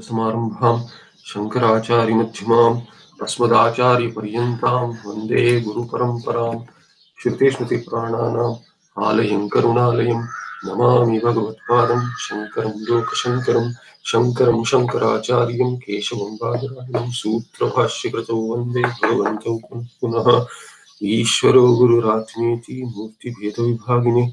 समारम्भां शङ्कराचार्यमध्यमाम् अस्मदाचार्यपर्यन्तां वंदे गुरुपरम्परां श्रुतिस्मृतिपुराणानाम् आलयं करुणालयं, नमामि भगवत्पादं, शङ्करं लोकशङ्करं, शङ्करं शङ्कराचार्यं, केशवं बादरायणं, सूत्रभाष्यकृतौ वंदे भगवन्तौ पुनः पुनः, ईश्वरो गुरुरात्मेति मूर्तिभेदविभागिने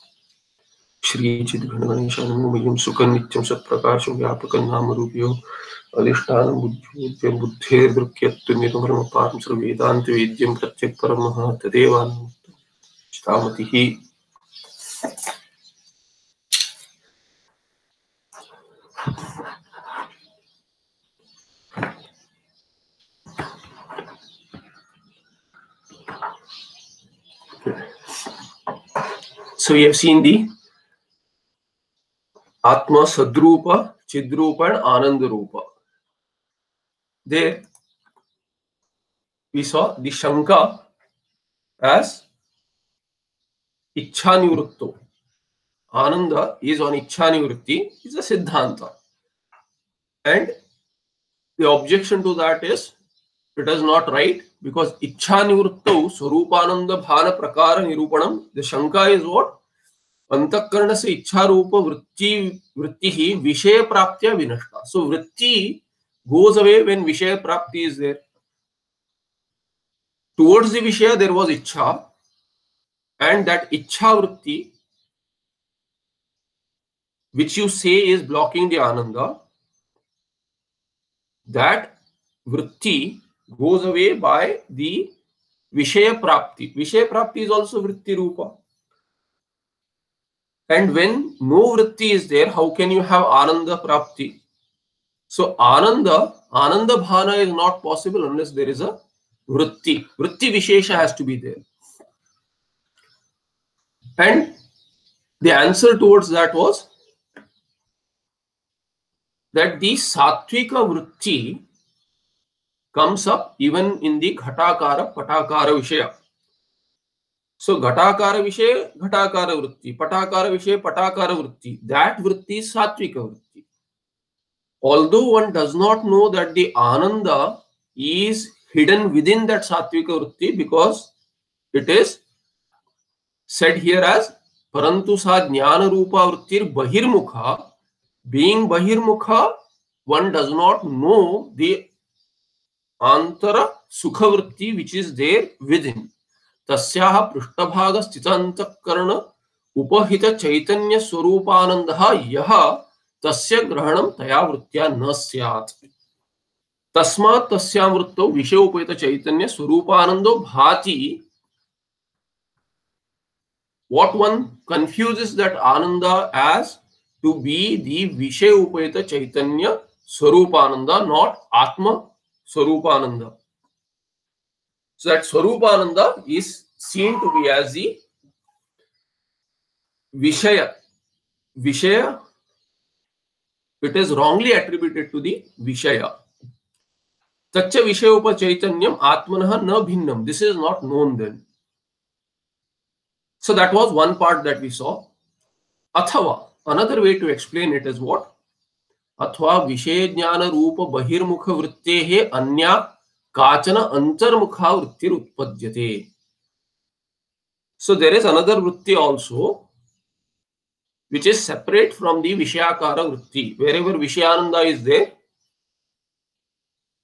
सत्प्रकाशं बुद्धेर्दृक्यत्तु निर्मलमपारं सर्ववेदान्तवेद्यं प्रत्यक्परमः तदेवान्मुक्तामतिः So we have seen the Atma Sadrupa, Chidrupa and Ananda Rupa. There we saw the Shanka as Ichhanivritto. Ananda is on Ichhanivritti, is a Siddhanta. And the objection to that is it is not right because Ichhanivritto Swarupananda Bhana Prakara Nirupanam, the Shanka is what? अंतकरण से इच्छा रूप वृत्ति वृत्ति ही विषय प्राप्ति विनष्ट। सो वृत्ति गोज अवे वेन विषय प्राप्ति is there towards vishaya there was iccha and that iccha vritti which you say is blocking the ananda that vritti goes away by the vishaya prapti vishaya प्राप्ति इज़ ऑल्सो वृत्ति रूपा and when no vritti is there, how can you have ananda prapti? So ananda, ananda bhana is not possible unless there is a vritti. Vritti vishesha has to be there. And the answer towards that was that the sattvika vritti comes up even in the ghatakara patakara vishaya. सो घटाकार विषय घटाकार वृत्ति पटाकार विषय पटाकार वृत्ति that vritti sattvic vritti although one does not know that the ananda is hidden within that sattvic vritti because it is said here as परंतु सा ज्ञान रूपा वृत्ति बहिर्मुख being bahirmukha one does not know the antara sukha vritti which is there with in तस्याः पृष्ठभागस्थितान्तःकरण उपहितचैतन्यस्वरूपानन्दः यः तस्य ग्रहणं तया वृत्त्या न स्यात्। तस्मात् तस्यां वृत्तौ विषयोपहितचैतन्यस्वरूपानन्दो भाति what one confuses that ananda as to be the vishaya upahitachaitanyasvarupananda not atmasvarupananda So that Swarupananda is seen to be as the Vishaya. Vishaya, it is wrongly attributed to the Vishaya. Tacha Vishayopa Chaitanyam Atmanaha na bhinnam. This is not known then. So that was one part that we saw. Athava, another way to explain it is what? अथवा विषय ज्ञान रूप बहिर्मुख वृत्ते अन्या काचन अंतर्मुखा वृत्तिर उत्पद्यते so there is another vritti also which is separate from the vishayakara vritti wherever vishayananda is there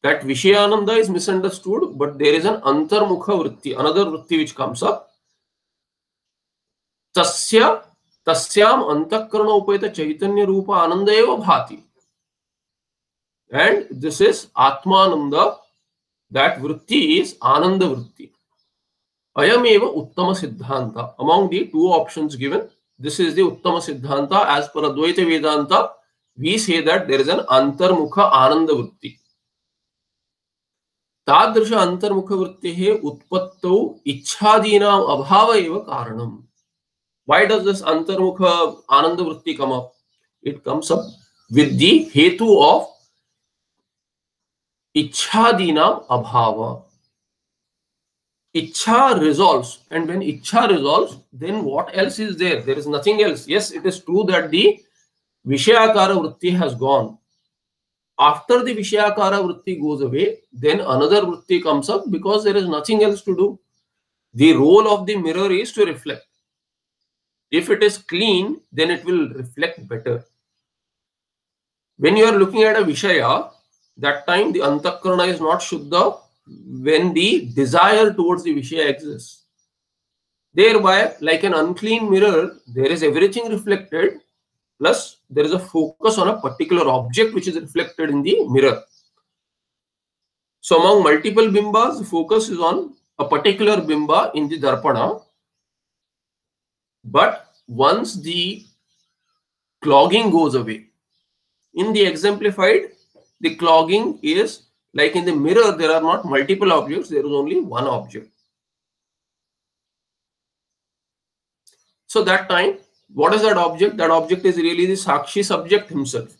that vishayananda is misunderstood but there is an antarmukha vritti another vritti which comes up tasya tasyam antakarana upayita chaitanya rupa ananda eva bhati and this is atmananda that vritti is ananda vritti. Ayameva uttama siddhanta. Among the two options given, this is the uttama siddhanta. As per Advaita Vedanta, we say that there is an antarmukha ananda vritti. तादृश अन्तर्मुखवृत्तेः उत्पत्तौ इच्छादीनाम् अभाव एव कारणम् why does this antarmukha ananda vritti come up it comes up with the hetu of ichhadinam abhava ichha resolves and when ichha resolves then what else is there? There is nothing else. Yes it is true that the vishayakara vritti has gone. After the vishayakara vritti goes away then another vritti comes up because there is nothing else to do. The role of the mirror is to reflect. If it is clean, then it will reflect better. When you are looking at a Vishaya, that time the Antakarana is not Shuddha when the desire towards the Vishaya exists. Thereby, like an unclean mirror, there is everything reflected, plus there is a focus on a particular object which is reflected in the mirror. So, among multiple bimbas, the focus is on a particular bimba in the Darpana but once the clogging goes away, in the exemplified, the clogging is like in the mirror, there are not multiple objects, there is only one object. So that time, what is that object? That object is really the Sakshi subject himself.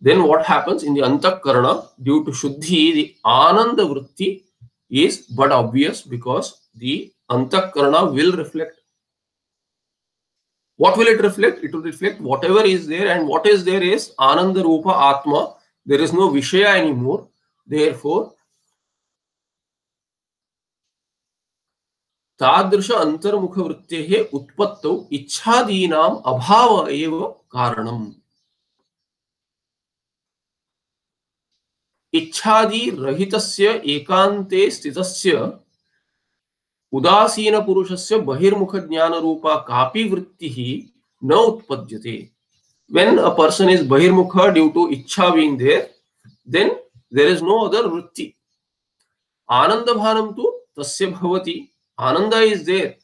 Then what happens in the Antakarana, due to Shuddhi, the Ananda Vritti is but obvious because the Antakarana will reflect what will it reflect? It will reflect whatever is there, and what is there is Ananda Rupa Atma. There is no Vishaya anymore. Therefore, तादृश अन्तर्मुखवृत्तेः उत्पत्तौ इच्छादीनाम् अभाव एव कारणम् इच्छादि रहितस्य एकान्ते स्थितस्य ज्ञान रूपा कापि वृत्तिः न उत्पद्यते when a person is bahirmukha due to ichha being there then there is no other vritti. Ananda bhanam tu tasya bhavati. Ananda is there.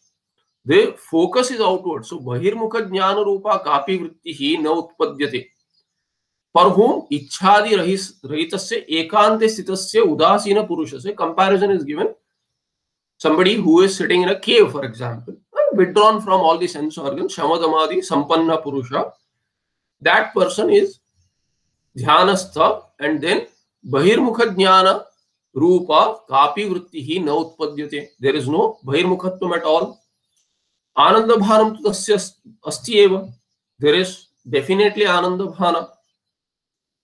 The focus is outward. So bahirmukha jnana rupa kapi vritti na utpadyate for whom ichhadi rahitasya ekante sthitasya udasina purushasya. Comparison is given. Somebody who is sitting in a cave, for example, withdrawn from all the sense organs, Shamadamadi, Sampanna Purusha, that person is Dhyanastha and then Bahirmukha Jnana Rupa Kapi Vrittihi na utpadyate. There is no Bahirmukhatvam at all. Ananda Bhanam tasya asti eva. There is definitely Ananda Bhana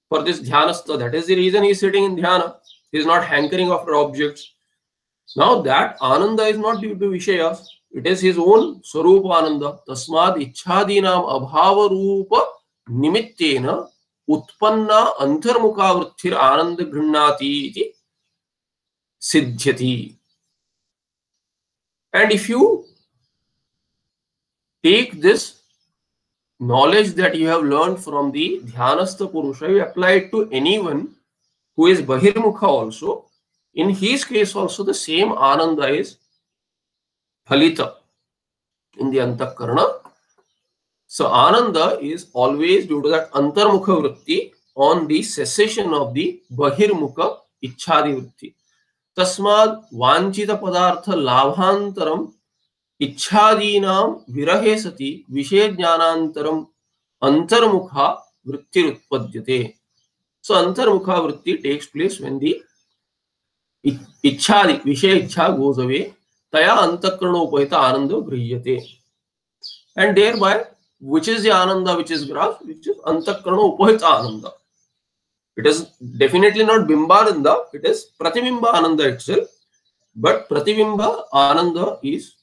for this Dhyanastha. That is the reason he is sitting in Dhyana. He is not hankering after objects. Now that Ananda is not due to Vishayas, it is his own Swarupa Ananda. Tasmad Ichhadinam Abhava Rupa निमित्तेन उत्पन्ना अंतर्मुखा वृत्तिर आनंद गृहती सिद्ध्यति। And if you take this knowledge that you have learn from the dhyanastha purusha you applied to anyone who is bahirmukha also in his case also the same ananda is phalita in the अंतकरण So ananda is always due to that antarmukha vritti on the cessation of the bahirmukha ichhadi vritti. तस्मात् वांछित पदार्थ लाभांतरम इच्छादीनां विरहे सति विषय ज्ञानांतरम अंतर्मुखा वृत्ति उत्पद्यते so antarmukha vritti takes place when the इच्छादि विषय इच्छा goes away taya antakarana upahita ananda griyate and thereby which is the ananda which is graph which is antakarna upahita ananda. It is definitely not bimbananda it is pratibimba ananda itself but pratibimba ananda is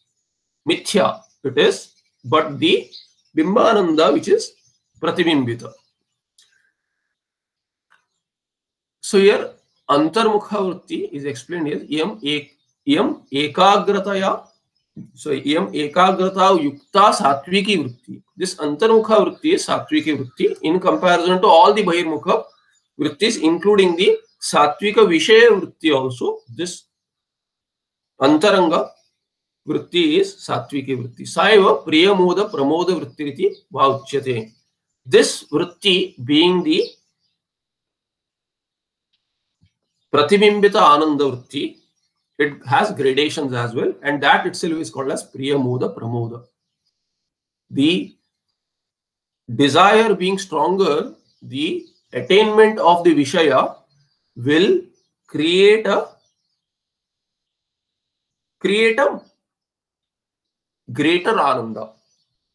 mithya. It is but the bimbananda which is pratibimbita so here antarmukha vritti is explained as yam ek yam ekagrataya So yam ekagrata yukta satviki vritti. This antarmukha vritti is satviki vritti in comparison to all the bahirmukha vrittis, including the satvika vishaya vritti also. This antaranga vritti is satviki vritti. Saiva priyamoda pramoda vritti riti vauchyate. This vritti being the pratibhimbita ananda vritti it has gradations as well, and that itself is called as Priyamoda Pramoda. The desire being stronger, the attainment of the Vishaya will create a create a greater Ananda.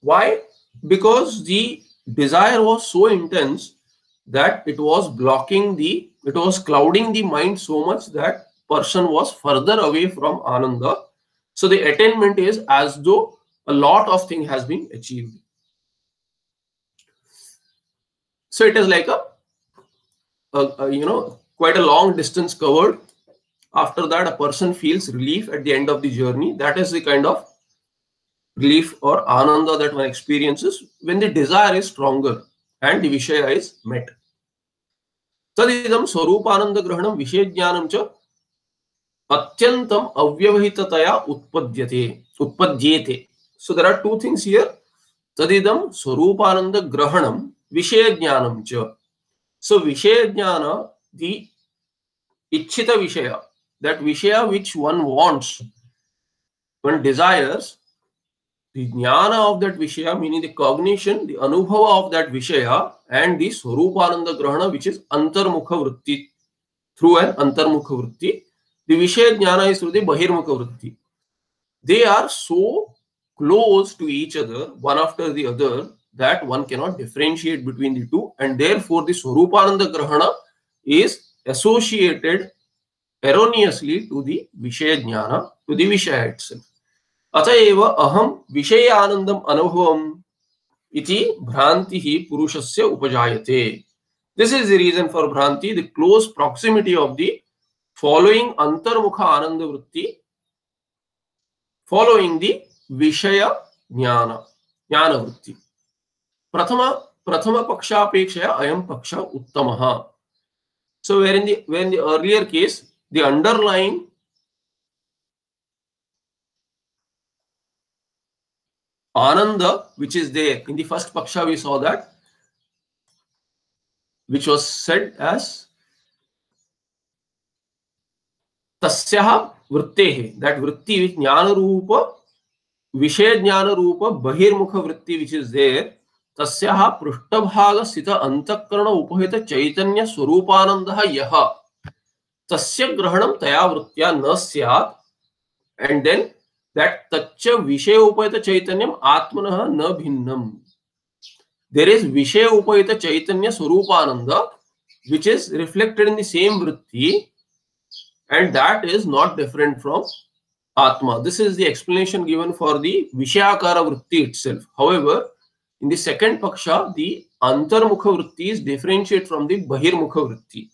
Why? Because the desire was so intense that it was blocking the it was clouding the mind so much that person was further away from Ananda. So the attainment is as though a lot of thing has been achieved. So it is like a, a, a you know, quite a long distance covered. After that, a person feels relief at the end of the journey. That is the kind of relief or ananda that one experiences when the desire is stronger and the vishaya is met. Tadidam Swarupananda Grahanam Vishayajnanam cha अत्यंतम् avyavahitataya उत्पद्यते उत्पद्येते. so there are two things here tadidam swarupananda grahanam vishaya jnanam cha so vishaya jnana the ichchita vishaya that vishaya which one wants one desires the jnana of that vishaya meaning the cognition the anubhava of that vishaya and the swarupananda grahana which is antarmukha vritti through an antarmukha vritti The vishaya jnana is through the bahirmukha vritti. They are so close to each other, one after the other, that one cannot differentiate between the two, and therefore the swarupananda grahana is associated erroneously to the vishaya jnana, to the vishaya itself. अतएव अहम विषय आनंदम अनुभवम इति भ्रांति ही पुरुषस्य उपजायते this is the reason for भ्रांति the close proximity of the following antarmukha ananda vritti following the vishaya jnana jnana vritti. Prathama prathama paksha apekshaya ayam paksha uttamaha. So where in the where in the earlier case the underlying ananda which is there in the first paksha we saw that which was said as तस्याह वृत्ते that वृत्ति ज्ञान रूप विषय ज्ञान रूप बहिर्मुख वृत्ति which is there तस्या पृष्ठभाग स्थित अंतकरण उपहित चैतन्य स्वरूपानंद यः। तस्य ग्रहण तया वृत्तिया न सैत एंड देन दैट तच्च विषय उपहित चैतन्यम आत्मन न भिन्नम। There is vishaya upahita chaitanya swarupananda which is reflected in the same vritti and that is not different from atma. This is the explanation given for the vishayakara vritti itself. However, in the second paksha, the antarmukha vritti is differentiate from the bahirmukha vritti.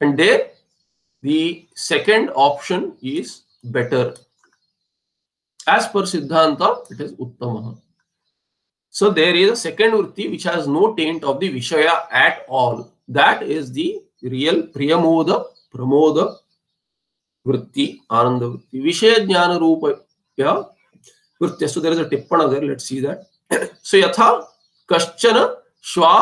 And there, the second option is better. As per Siddhanta, it is Uttama. So there is a second vritti which has no taint of the Vishaya at all. That is the real Priyamoda, pramoda vritti, ananda vritti, vishaya jnana rupa vritti so there is a tippana there let's see that so यथा कश्चन श्वा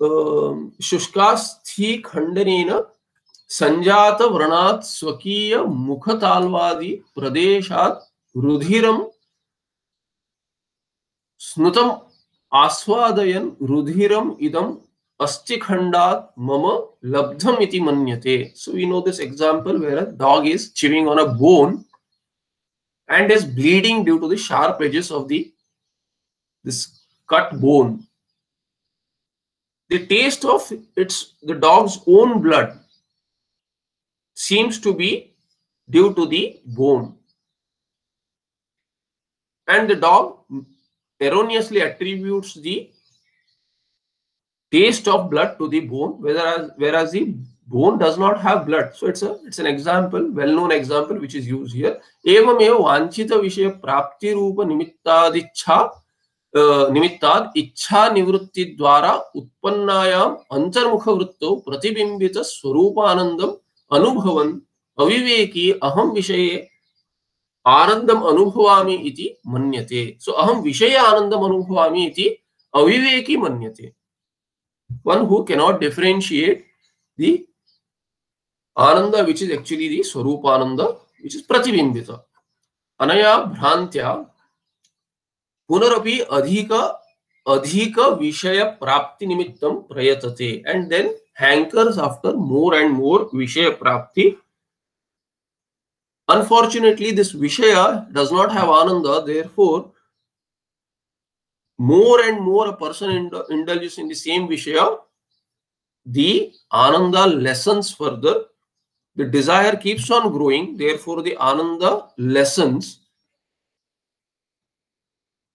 अं, शुष्कास्थि खंडनेन संजात व्रणात् स्वकीय मुखतालवादी प्रदेशात् रुधिरम स्नुतम आस्वादयन रुधिरम इदम Astikhandat mama labdham iti manyate. So we know this example where a dog is chewing on a bone and is bleeding due to the sharp edges of the this cut bone. The taste of its the dog's own blood seems to be due to the bone. And the dog erroneously attributes the taste of blood to the bone, whereas, whereas the bone does not have blood. So it's a it's an example, well-known example which is used here. एवमेव वांछित विषय प्राप्ति रूप निमित्तादिच्छा निमित्ताद इच्छा निवृत्ति द्वारा उत्पन्नायाम अंतर्मुख वृत्तौ प्रतिबिंबित स्वरूपानंदम अनुभवन् अविवेकी अहम विषये आनंदम अनुभवामि इति मन्यते सो अहम विषय आनंदम अनुभवामि इति अविवेकी मन्यते one who cannot differentiate the Ananda, which is actually the Swarupananda, which is Pratibimbita. Anaya Bhrantya Punarapi Adhika Adhika Vishaya Prapti Nimittam Prayatate and then hankers after more and more Vishaya Prapti. Unfortunately, this Vishaya does not have Ananda, therefore, more and more a person indulges in the same Vishaya, the Ananda lessens further. The desire keeps on growing therefore the ananda lessens.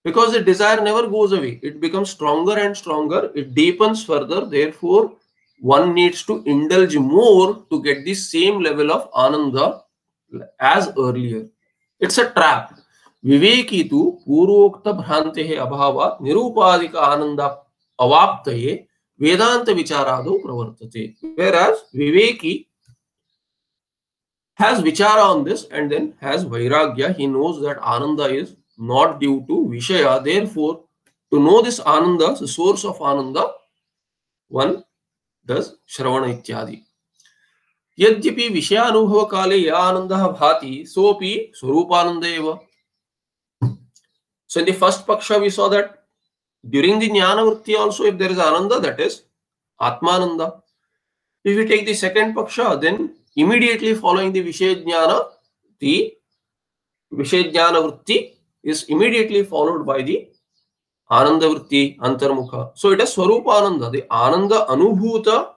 Because the desire never goes away it becomes stronger and stronger it deepens further therefore one needs to indulge more to get the same level of ananda as earlier. It's a trap विवेकी तु पूर्वोक्त भ्रांते अभाव निरूपाधिक आनंद अवाप्तये वेदांत विचारादो प्रवर्तते whereas viveki has vichara on this and then has vairagya. He knows that ananda is not due to vishaya. Therefore, to know this ananda, the source of ananda, one does shravana ityadi. यद्यपि विषयानुभव काले या आनंदः भाति सोपि स्वरूपानंद एव so in the first paksha we saw that during the jnana vritti also if there is ananda that is atmananda if we take the second paksha then immediately following the Vishejnana, the Vishejnana Vritti is immediately followed by the Ananda Vritti Antarmukha. So it is Swarupa Ananda. The Ananda Anubhuta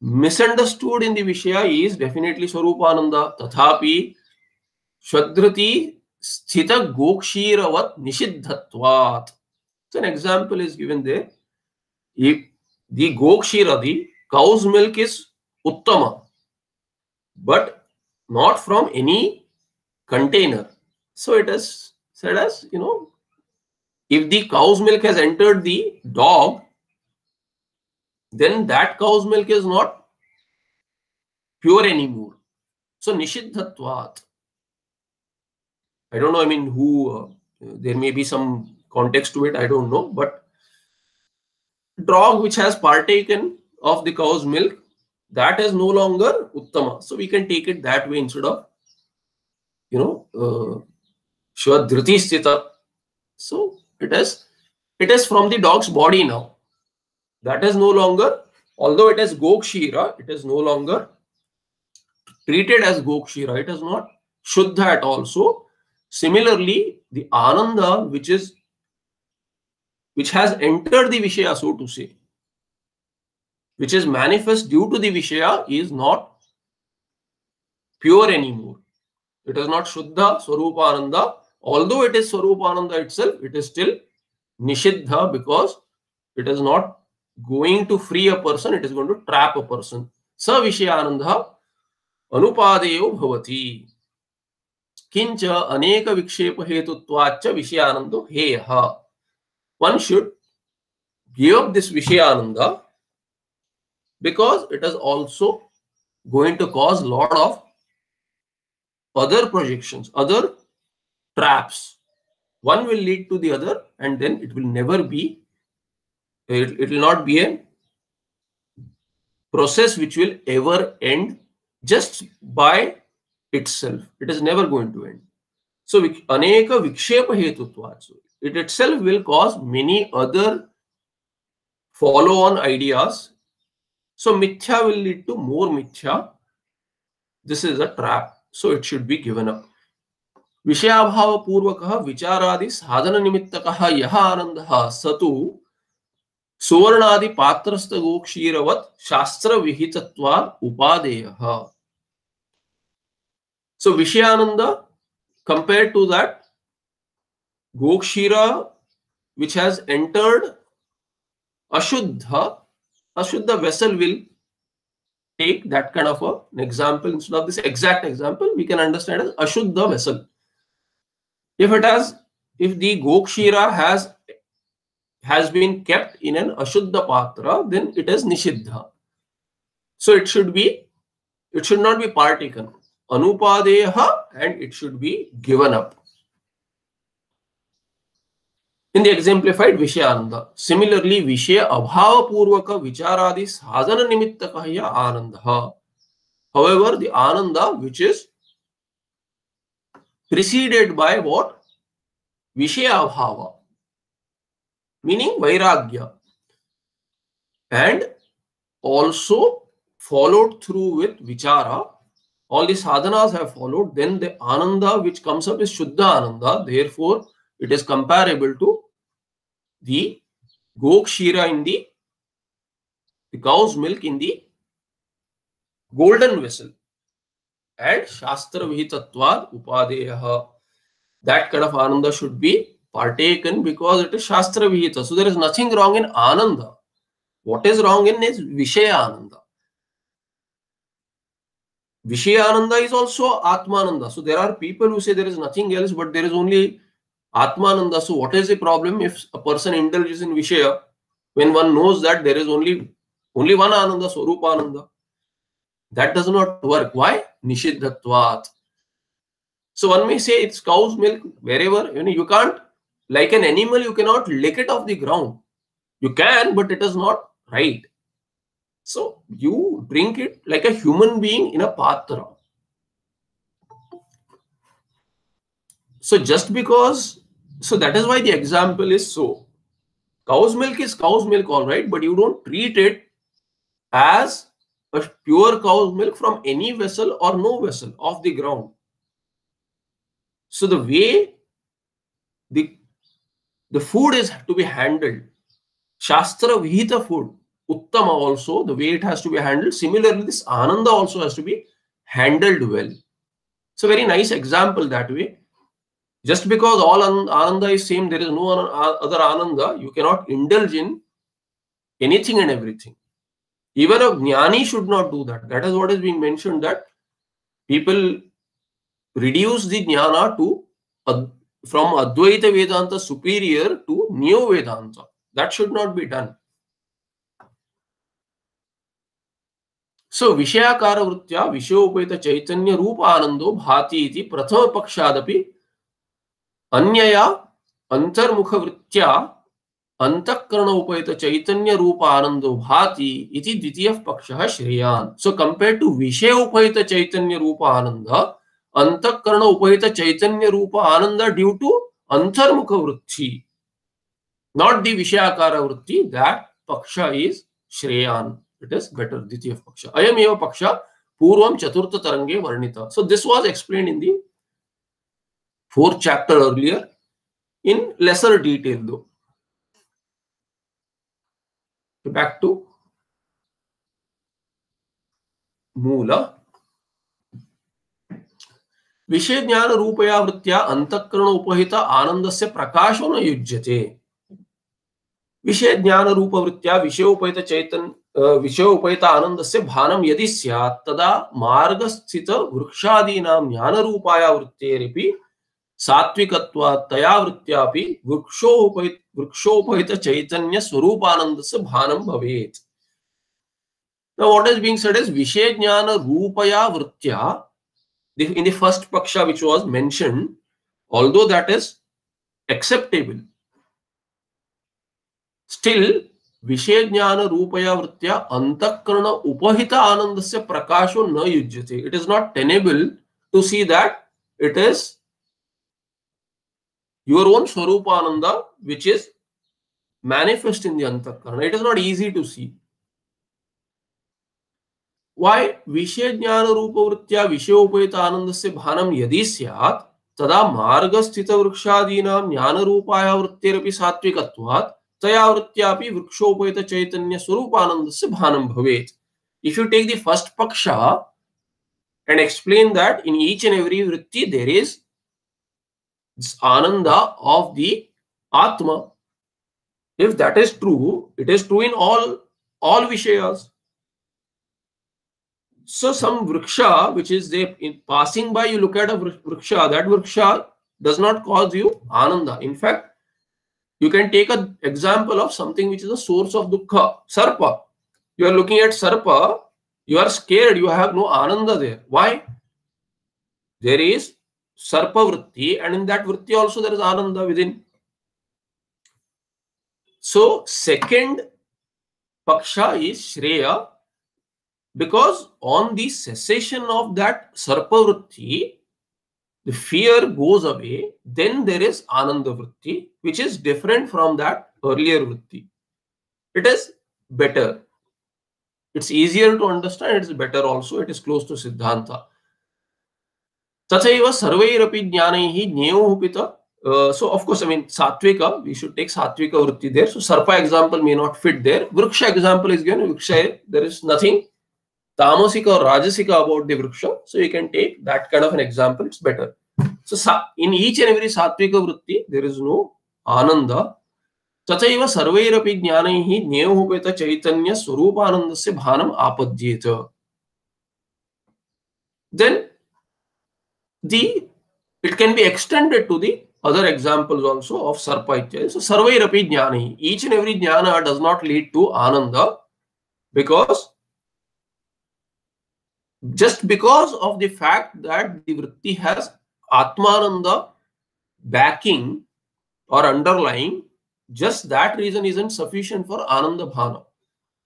misunderstood in the Vishaya is definitely Swarupa Ananda. Tathapi Shwadhrati Sthita Gokshiravat Nishiddhatvat. So an example is given there. If the Gokshira, the cow's milk is Uttama, but not from any container. So it is said as, you know, if the cow's milk has entered the dog, then that cow's milk is not pure anymore. So Nishiddhatvat. I don't know, I mean, who, uh, there may be some context to it, I don't know, but dog which has partaken of the cow's milk that is no longer uttama. So we can take it that way instead of, you know, uh, Shvadhriti Sthita. So it is, it is from the dog's body now. That is no longer, although it is Gokshira, it is no longer treated as Gokshira. It is not Shuddha at all. So similarly, the Ananda, which is which has entered the Vishaya, so to say, which is manifest due to the Vishaya is not pure anymore. It is not Shuddha Swarupananda. Although it is Swarupananda itself, it is still Nishiddha because it is not going to free a person, it is going to trap a person. Sa Vishayananda Anupadeyo Bhavati. किंच अनेक विक्षेप हेतुत्वाच्च विषयानंदो हेय one should give up this vishayananda because it is also going to cause lot of other projections, other traps. One will lead to the other, and then it will never be, it, it will not be a process which will ever end just by itself. It is never going to end. So, aneka vikshepa hetutvat. It itself will cause many other follow-on ideas so mithya will lead to more mithya. This is a trap. So it should be given up. विषयाभाव पूर्वक विचारादि साधन निमित्तक यह आनंद स तो सुवर्णादि पात्रस्थ गोक्षीरवत शास्त्र विहितत्वाद उपादेय So Vishayananda compared to that Gokshira, which has entered Ashuddha, Ashuddha vessel will take that kind of a, an example instead of this exact example, we can understand as Ashuddha vessel. If it has, if the Gokshira has has been kept in an Ashuddha Patra, then it is Nishiddha. So it should be, it should not be partaken. Anupadeha and it should be given up in the exemplified Vishayananda. Similarly, Vishaya Abhava Purvaka Vicharadi Sadhana Nimittaka Ananda. However, the Ananda which is preceded by what? Vishaya Bhava, meaning Vairagya, and also followed through with Vichara. All the sadhanas have followed, then the Ananda which comes up is Shuddha Ananda. Therefore, it is comparable to the Gokshira in the, the cow's milk in the golden vessel and Shastra Vihitatvad Upadeyaha. That kind of Ananda should be partaken because it is Shastra Vihita. So there is nothing wrong in Ananda. What is wrong in is Vishaya Ananda. Vishaya Ananda is also Atmananda. So there are people who say there is nothing else, but there is only Atmananda. So what is the problem if a person indulges in Vishaya when one knows that there is only only one Ananda, Swarupa Ananda? That does not work. Why? Nishiddhatvat. So one may say it's cow's milk wherever, you know, you can't, like an animal, you cannot lick it off the ground. You can, but it is not right. So you drink it like a human being in a patra. So just because, so that is why the example is so. Cow's milk is cow's milk, all right, but you don't treat it as a pure cow's milk from any vessel or no vessel off the ground. So the way the the food is to be handled, Shastra Vihita food, Uttama also, the way it has to be handled. Similarly, this Ananda also has to be handled well. It's a very nice example that way. Just because all Ananda is same, there is no other Ananda, you cannot indulge in anything and everything. Even a jnani should not do that. That is what is being mentioned that people reduce the jnana to from Advaita Vedanta superior to Neo Vedanta. That should not be done. So ವಿಷಯಾಕಾರ ವೃತ್ಯ ವಿಷಯೋಪೇತ ಚೈತನ್ಯ ರೂಪ ಆನಂದೋ ಭಾತಿ ಇತಿ ಪ್ರಥಮ ಪಕ್ಷಾದಪಿ ಅನ್ಯಯ ಅಂತರ್ಮುಖ ವೃತ್ಯ ಅಂತಃಕರಣ ಉಪೇತ ಚೈತನ್ಯ ರೂಪ ಆನಂದೋ ಭಾತಿ ಇತಿ ದ್ವಿತೀಯ ಪಕ್ಷ ಶ್ರೇಯಾನ್ ಸೊ ಕಂಪೇರ್ ಟು ವಿಷಯ ಉಪಹಿತ ಚೈತನ್ಯ ರೂಪ ಆನಂದ ಅಂತಃಕರಣ ಉಪಹಿತ ಚೈತನ್ಯ ರೂಪ ಆನಂದ ಡ್ಯೂ ಟು ಅಂತರ್ಮುಖ ವೃತ್ತಿ ನಾಟ್ ದಿ ವಿಷಯಾಕಾರ ವೃತ್ತಿ ದಟ್ ಪಕ್ಷ ಈಸ್ ಶ್ರೇಯಾನ್ it is better dvitiya paksha ayam eva paksha purvam chaturtha tarange varnita so this was explained in the fourth chapter earlier in lesser detail though back to मूल विषय ज्ञान रूपया वृत्तिया अंतकरण उपहित आनंद से प्रकाशो न युज्यते विषय ज्ञान रूप वृत्तिया विषयोपहित चैतन विषयोपहित आनंद से भानम यदि स्यात् तदा मार्ग स्थित वृक्षादीनां ज्ञान रूपाया वृत्तेरपि सात्विकत्वात् तया वृत्त्यापि वृक्षोपहित वृक्षोपहित चैतन्य स्वरूपानंद से भानम भवेत् Now, what is being said is Vishaya Jnana Rupaya Vrittya. In the first Paksha, which was mentioned, although that is acceptable, still विषय ज्ञान रूपया वृत्तिया अंतकरण उपहित आनंद से प्रकाशो न युज्य it is not tenable to see that it is your own swarupa ananda which is manifest in दंतकरण it is not easy to see why vishaya jnana rupa वृत्तिया विषय उपहित आनंद से भान यदि सदा मार्गस्थित वृक्षादीना ज्ञान रूपाया वृत्तिरपी सात्विकवाद तया वृत्त्यापि वृक्षोपहित चैतन्य स्वरूप आनंद से भानम भवेत् if you take the first paksha and explain that in each and every vritti there is this ananda of the atma if that is true it is true in all all vishayas so some vriksha which is there in passing by you look at a vriksha that vriksha does not cause you ananda in fact you can take an example of something which is a source of dukkha sarpa. You are looking at sarpa you are scared you have no ananda there. Why? There is sarpa vritti and in that vritti also there is ananda within. So second paksha is shreya Because on the cessation of that sarpa vritti, the fear goes away, then there is Ananda Vritti, which is different from that earlier Vritti. It is better. It's easier to understand, it's better also, it is close to Siddhanta. Tachaiva Sarvairapi Jnanaihi Nyehupita. Uh, so, of course, I mean, Satvika, we should take Satvika Vritti there. So, Sarpa example may not fit there. Vriksha example is given. Vriksha, there is nothing tamasika or rajasika about the vriksha so you can take that kind of an example it's better so in each and every satvika vritti there is no ananda तथैव सर्वैरपि ज्ञानैः ज्ञेयोपेत चैतन्य स्वरूपानन्दस्य भानम् आपद्येत then the it can be extended to the other examples also of sarpa ityadi. So sarvairapi jnani. Each and every jnana does not lead to ananda because just because of the fact that the vritti has atmananda backing or underlying, just that reason isn't sufficient for ananda bhana.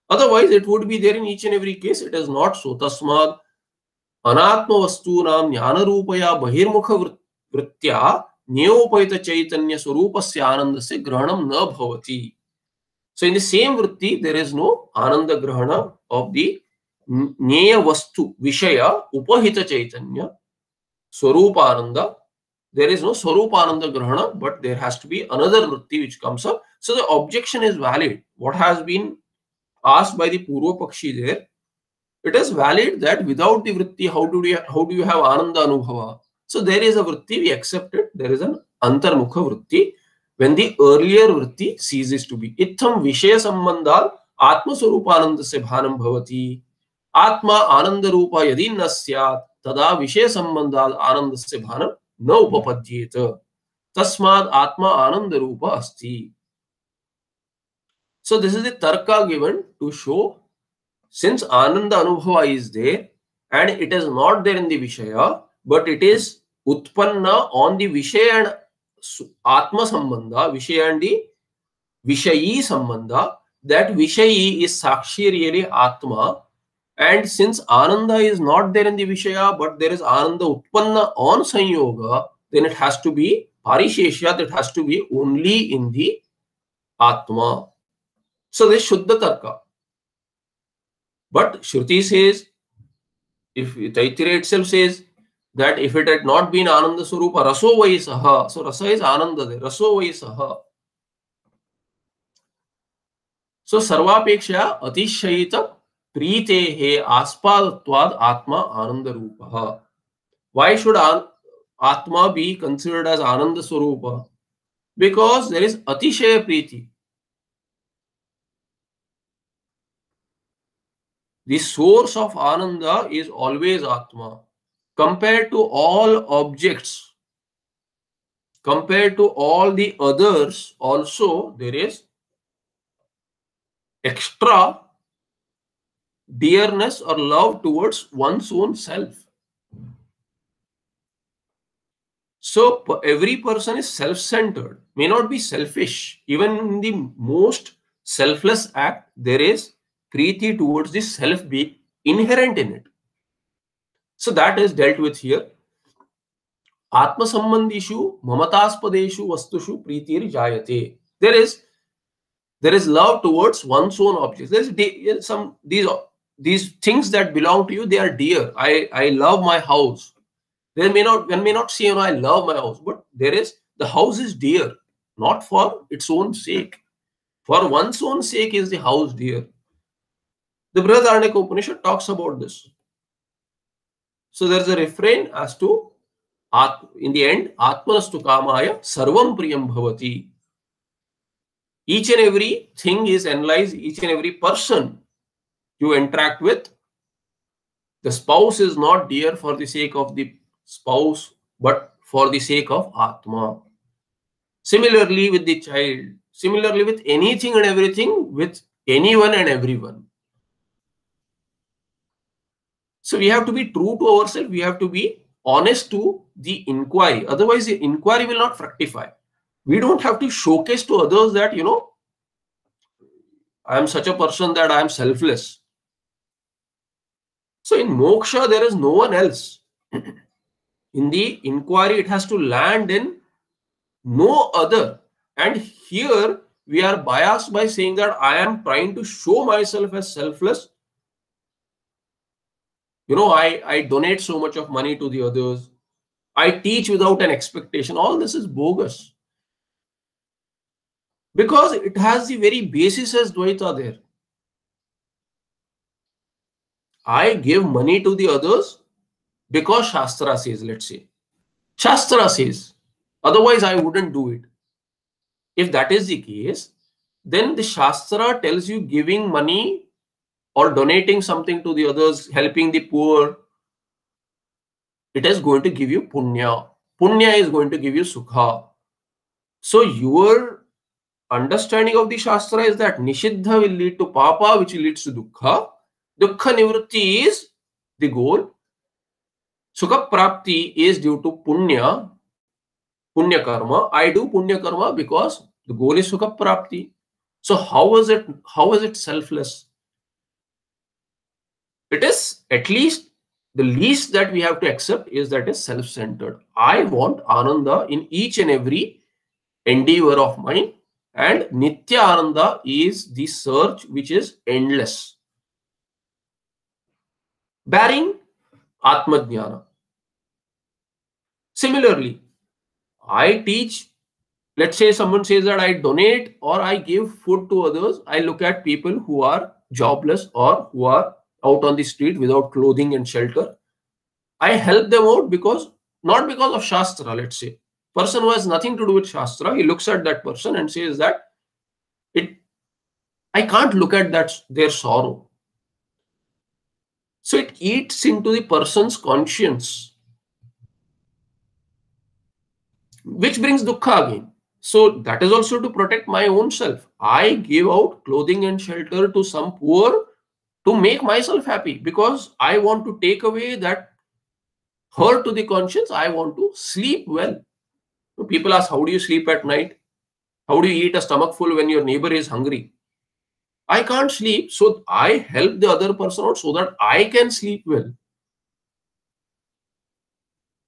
Otherwise, it would be there in each and every case. It is not so. Tasmad अनात्म वस्तूनां ज्ञान रूपया बहिर्मुख वृत्त्या न्योपयित चैतन्य स्वरूप से आनंद से ग्रहणम न भवति सो इन the same वृत्ति देर इज नो आनंद ग्रहण ऑफ द ಜ್ಞೇಯ ವಸ್ತು ವಿಷಯ ಉಪಹಿತ ಚೈತನ್ಯ Swarupananda there is no Swarupananda Grahana, but there has to be another Vritti which comes up. So the objection is valid. What has been asked by the Purva Pakshi there, it is valid that without the Vritti, how do you, how do you have Ananda Anubhava? So there is a Vritti, we accept it. There is an Antarmukha Vritti when the earlier Vritti ceases to be. Itham Vishaya Sambandal Atma Swarupananda Sebhanam Bhavati. Atma ananda rupa yadi न स्यात् तदा विषय संबंधाद आनंदस्य भानम न उपपद्येत तस्माद आत्मा आनंद रूप अस्ति so this is the tarka given to show since Ananda Anubhava is there and it is not there in the Vishaya, but it is Utpanna on the Vishaya and Atma Sambandha, Vishaya and the Vishayi Sambandha, that Vishayi is Sakshi really Atma. and since Ananda is not there in the Vishaya, but there is Ananda Utpanna on Sanyoga, then it has to be Parisheshya, that has to be only in the Atma. So this Shuddha Tarka. But Shruti says, if Taittiriya itself says that if it had not been Ananda Swarupa, Raso Vai Saha, so Rasa is Ananda Raso Vai Saha. So Sarvapeksha Atishayita Preetehe Aspadatvad Atma Ananda Rupa. Why should Atma be considered as Ananda Swarupa? Because there is Atishaya Preeti. the source of ananda is always atma compared to all objects compared to all the others also there is extra dearness or love towards one's own self so every person is self-centered may not be selfish even in the most selfless act there is Preeti towards the self be inherent in it. So that is dealt with here. Atma sambandishu mamataspadeshu vastushu preetir jayate. There is there is love towards one's own objects. There's some these these things that belong to you. They are dear. I I love my house. they may not one may not say you know I love my house, but there is the house is dear, not for its own sake. For one's own sake is the house dear. The Brihadaranyaka Upanishad talks about this. So there's a refrain as to, in the end, Atmanastu Kamaya Sarvam Priyam Bhavati. Each and every thing is analyzed, each and every person you interact with. The spouse is not dear for the sake of the spouse, but for the sake of Atma. Similarly with the child, similarly with anything and everything, with anyone and everyone. So we have to be true to ourselves. We have to be honest to the inquiry. Otherwise, the inquiry will not fructify. We don't have to showcase to others that, you know, I am such a person that I am selfless. So in moksha, there is no one else. in the inquiry, it has to land in no other. And here we are biased by saying that I am trying to show myself as selfless. You know, I, I donate so much of money to the others. I teach without an expectation. All this is bogus. Because it has the very basis as Dvaita there. I give money to the others because Shastra says, let's say. Shastra says. Otherwise, I wouldn't do it. If that is the case, then the Shastra tells you giving money or donating something to the others, helping the poor, it is going to give you punya. Punya is going to give you sukha. So your understanding of the Shastra is that Nishiddha will lead to Papa, which leads to Dukkha Dukkha nivritti is the goal. Sukha prapti is due to punya, punya karma. I do punya karma because the goal is sukha prapti. So how is it? How is it selfless? It is at least the least that we have to accept is that is self-centered. I want ananda in each and every endeavor of mine, and nitya ananda is the search which is endless bearing Atmajnana. Similarly, I teach, let's say someone says that I donate or I give food to others. I look at people who are jobless or who are out on the street without clothing and shelter. I help them out because, not because of Shastra, let's say. Person who has nothing to do with Shastra, he looks at that person and says that it I can't look at that their sorrow. So it eats into the person's conscience, which brings dukkha again. So that is also to protect my own self. I give out clothing and shelter to some poor to make myself happy because I want to take away that hurt to the conscience. I want to sleep well. People ask, How do you sleep at night? How do you eat a stomach full when your neighbor is hungry? I can't sleep, so I help the other person out so that I can sleep well.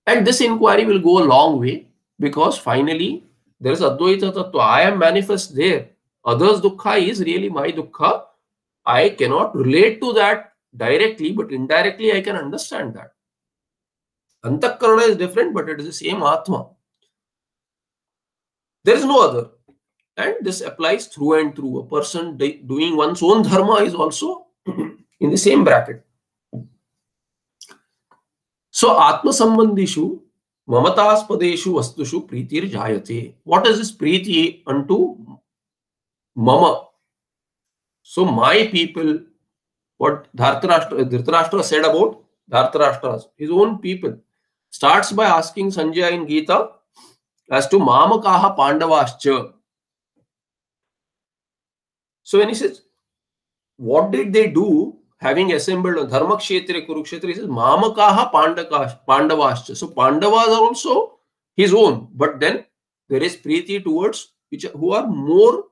And this inquiry will go a long way because finally there is Advaita Tattva. I am manifest there. Others' dukkha is really my dukkha. I cannot relate to that directly, but indirectly I can understand that. Antakarana is different, but it is the same Atma. There is no other. And this applies through and through. A person doing one's own dharma is also in the same bracket. So, Atma Sambandhishu, Mamataspadeshu Vastushu Pritir Jayate. What is this Priti unto Mama? So, my people, what Dhartarashtra, Dhritarashtra said about Dhartarashtra, his own people, starts by asking Sanjay in Gita as to Mama Kaha Pandavascha. So when he says, what did they do having assembled Dharma Kshetra, Kurukshetra? He says, Mamakaha Pandavascha. So Pandavas are also his own, but then there is Preeti towards which who are more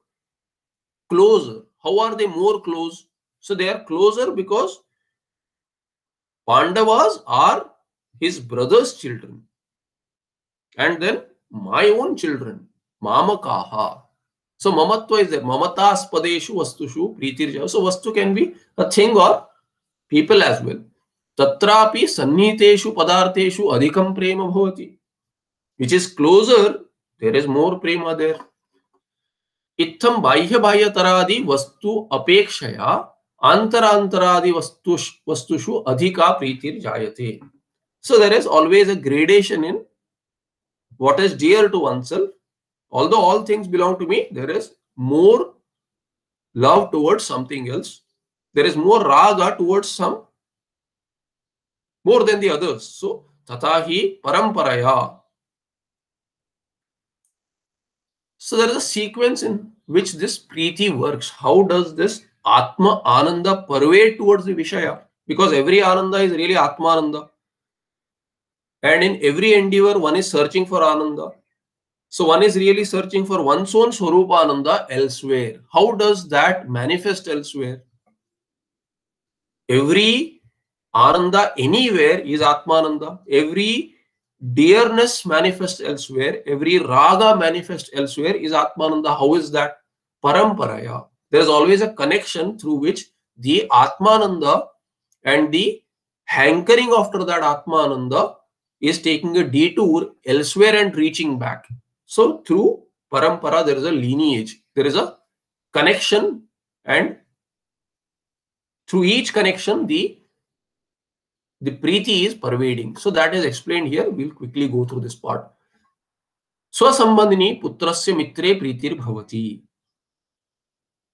closer. How are they more close? So they are closer because Pandavas are his brother's children. And then my own children, Mamakaha. So, mamatva is there. Mamataspodeshu vastushu pritirja. So, vastu can be a thing or people as well. तत्रापि सन्नीतेषु पदार्थेषु अधिकं प्रेम भवति which is closer there is more prema there इत्थम बाह्य बाह्यतरादि वस्तु अपेक्षया आंतरांतरादि वस्तु वस्तुषु अधिका प्रीतिर जायते so there is always a gradation in what is dear to oneself although all things belong to me, there is more love towards something else. There is more raga towards some more than the others. So, tatahi paramparaya. So, there is a sequence in which this preeti works. How does this Atma Ananda pervade towards the Vishaya? Because every Ananda is really Atma Ananda. And in every endeavor, one is searching for Ananda. So one is really searching for one's own Swarupananda elsewhere. How does that manifest elsewhere? Every Ananda anywhere is Atmananda. Every dearness manifests elsewhere. Every raga manifests elsewhere is Atmananda. How is that? Paramparaya. There is always a connection through which the Atmananda and the hankering after that Atmananda is taking a detour elsewhere and reaching back. So through parampara, there is a lineage, there is a connection, and through each connection, the the priti is pervading. So that is explained here. We'll quickly go through this part. Swasambandini putrasya mitre pritir bhavati.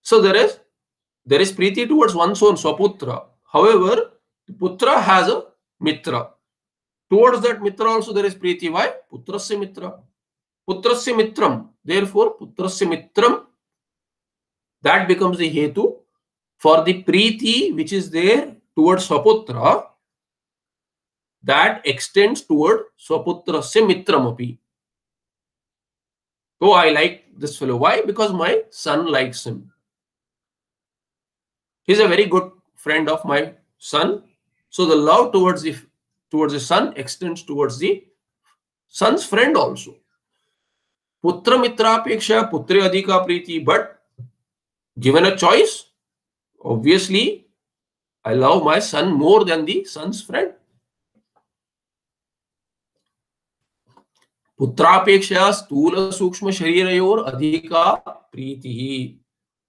So there is there is priti towards one's own swaputra. However, putra has a mitra. Towards that mitra also there is priti. Why? Putrasya mitra. Putrasya mitram. Therefore, putrasya mitram that becomes the hetu for the priti which is there towards swaputra that extends toward swaputrasya mitramapi. So I like this fellow. Why? Because my son likes him. He's a very good friend of my son. So the love towards the towards the son extends towards the son's friend also. पुत्र मित्रापेक्षा पुत्र अधिका प्रीति but given a choice obviously I love my son more than the son's friend पुत्रापेक्षा स्थूल सूक्ष्म शरीर अधिका प्रीति.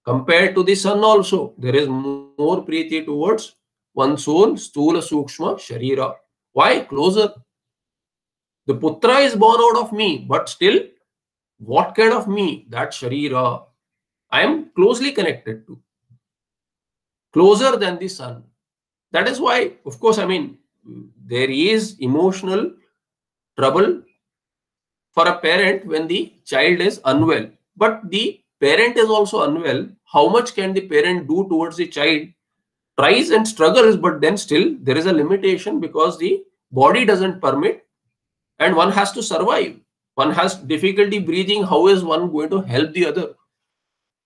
Compared to the son also there is more priti towards one soul sthula sukshma sharira. Why closer the putra is born out of me but still what kind of me that sharira i am closely connected to closer than the son that is why of course i mean there is emotional trouble for a parent when the child is unwell but the parent is also unwell, how much can the parent do towards the child? Tries and struggles, but then still there is a limitation because the body doesn't permit and one has to survive one has difficulty breathing, how is one going to help the other?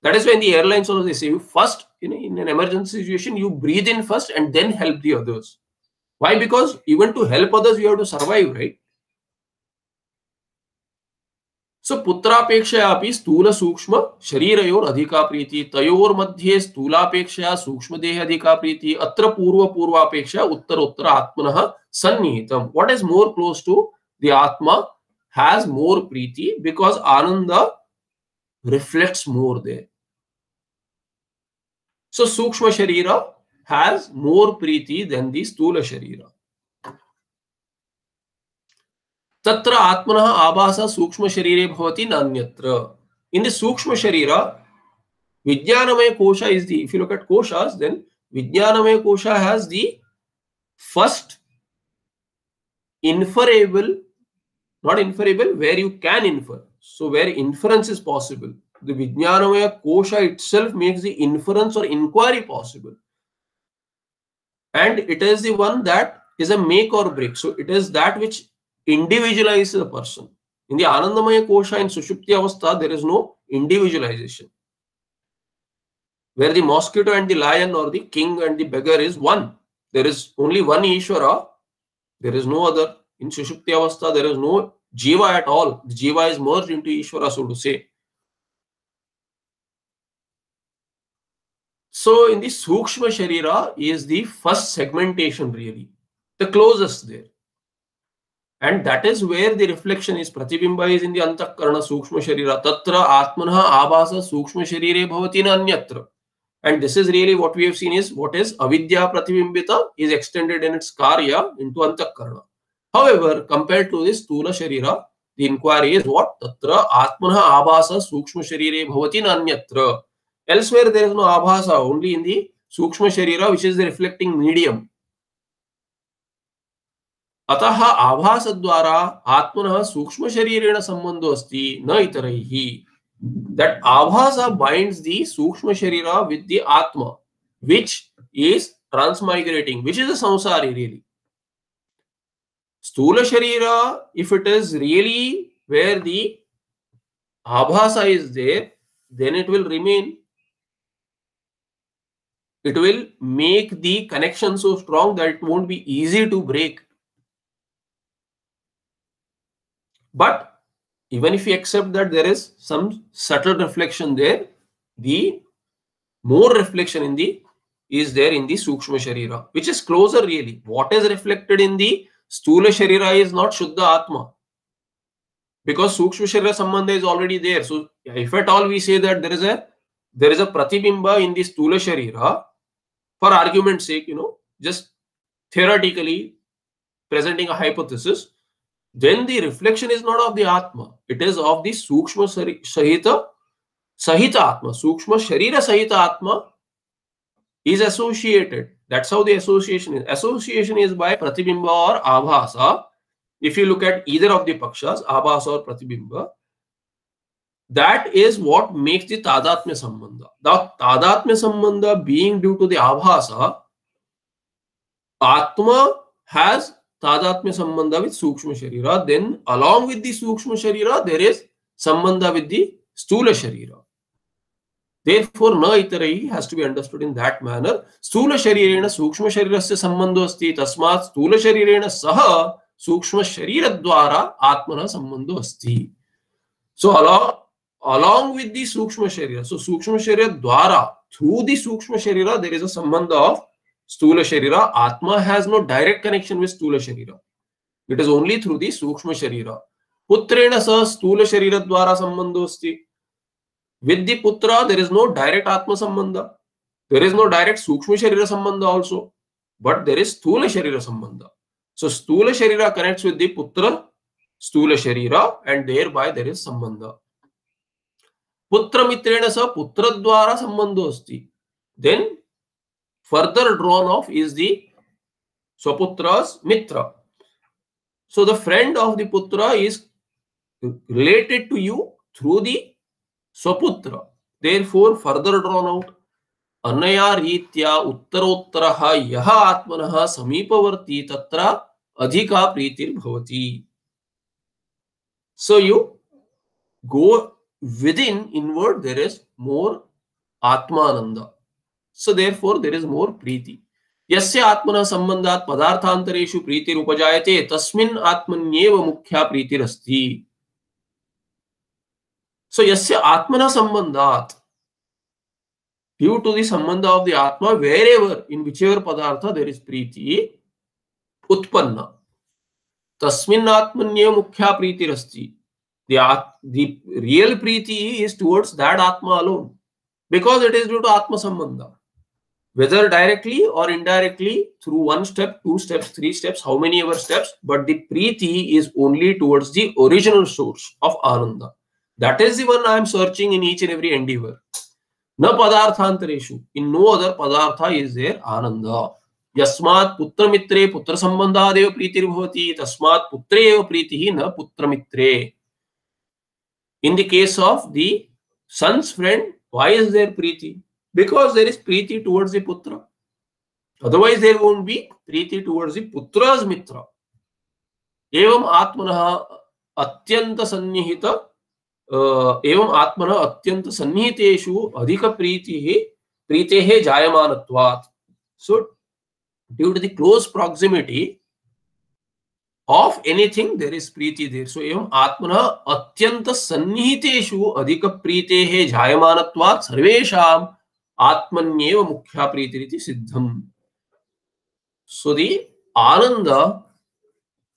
That is when the airlines also they say you first, you know, in an emergency situation, you breathe in first and then help the others. Why? Because even to help others, you have to survive, right? So putrapeksha api stula sukshma sharirayor adhika priti tayor madhye stulapeksha sukshma deha adhika priti atra purva purvapeksha uttar uttar atmanah sannihitam. What is more close to the atma has more Preeti because Anand reflects more there so sukshma sharira has more priti than the stula sharira तत्र आत्मनः आभास सूक्ष्म शरीरे भवति नान्यत्र in the sukshma sharira vijnanamaya kosha is the if you look at koshas then vijnanamaya kosha has the first inferable not inferable where you can infer so where inference is possible the vijnanamaya kosha itself makes the inference or inquiry possible and it is the one that is a make or break so it is that which individualizes the person. In the Anandamaya Kosha in Sushupti Avastha, there is no individualization. Where the mosquito and the lion or the king and the beggar is one. There is only one Ishvara. There is no other. In Sushupti Avastha, there is no Jiva at all. The Jiva is merged into Ishvara, so to say. So in the Sukshma Sharira is the first segmentation really. The closest there. and that is where the reflection is pratibimba is in the antakarana sukshma sharira tatra atmanah abhasa sukshma sharire bhavati anyatra and this is really what we have seen is what is avidya pratibimbita is extended in its karya into antakarana however compared to this stula sharira the inquiry is what tatra atmanah abhasa sukshma sharire bhavati na anyatra elsewhere there is no abhasa only in the sukshma sharira which is the reflecting medium अतः आभास द्वारा आत्मन सूक्ष्म शरीरेण संबंधो अस्ति न इतरैः that abhasa binds the sukshma sharira with the atma which is transmigrating which is a samsari really stula sharira if it is really where the abhasa is there then it will remain. It will make the connection so strong that it won't be easy to break. But even if you accept that there is some subtle reflection there the more reflection in the is there in the sukshma sharira which is closer really. What is reflected in the stula sharira is not shuddha atma. Because sukshma sharira sambandha is already there. So if at all we say that there is a there is a pratibimba in the stula sharira for argument's sake you know just theoretically presenting a hypothesis then the reflection is not of the atma. It is of the sukshma sahita sahita atma. Sukshma sharira sahita atma is associated that's how the association is. Association is by pratibimba or abhasa. If you look at either of the pakshas abhasa or pratibimba that is what makes the tadatmya sambandha. The tadatmya sambandha being due to the abhasa atma has tadatmya sambandha with sukshma sharira. Then along with the sukshma sharira there is sambandha with the stula sharira therefore na itarai has to be understood in that manner. Stula sharirena sukshma sharirasya sambandho asti. Tasmat stula sharirena saha sukshma sharira dwara atmana sambandho asti. So along along with the sukshma sharira so sukshma sharira dwara through the sukshma sharira there is a sambandha of stula sharira. Atma has no direct connection with stula sharira. It is only through the sukshma sharira. Putrena sa stula sharira dwara sambandho asti with the putra there is no direct atma sambandha. There is no direct sukshma sharira sambandha also. But there is sthula sharira sambandha. So sthula sharira connects with the putra sthula sharira and thereby there is sambandha. Putra mitrena sa putra dwara sambandho asti. Then further drawn off is the swaputra's mitra. So the friend of the putra is related to you through the स्वपुत्र। Therefore, further drawn out अनया रीत्या उत्तरोत्तरः, यः आत्मनः समीपवर्ती, तत्र अधिका प्रीतिर्भवति। So you go within inward, there is more atmananda so therefore, there is more प्रीति। यस्य आत्मनः सम्बन्धात् पदार्थान्तरेषु प्रीतिरुपजायते, तस्मिन् आत्मन्येव मुख्या प्रीतिरस्ति। So yasya atmana sambandhat due to the sambandha of the atma wherever in whichever padartha there is priti utpanna tasmin atmanya mukhya priti rasti the the real priti is towards that atma alone because it is due to atma sambandha whether directly or indirectly through one step two steps three steps how many ever steps but the priti is only towards the original source of ananda that is the one I am searching in each and every endeavor. Na padarthantareshu. In no other padartha is there ananda. Yasmat putra mitre putra sambandhadeva priti bhavati. Tasmat putre eva priti na putra mitre. In the case of the son's friend, why is there priti? Because there is priti towards the putra. Otherwise, there won't be priti towards the putra's mitra. एवं आत्मनः अत्यंत सन्निहित एवं आत्मन अत्यंत सन्नीतेषु अधिक प्रीति, प्रीते जायमानत्वात्। So due to the close proximity of anything there is priti there so एवं आत्मन अत्यंत सन्नीतेषु अधिक प्रीते जायमानत्वात् सर्वेषां आत्मन्येव मुख्या प्रीतिरिति सिद्धम्। सो दि आनंद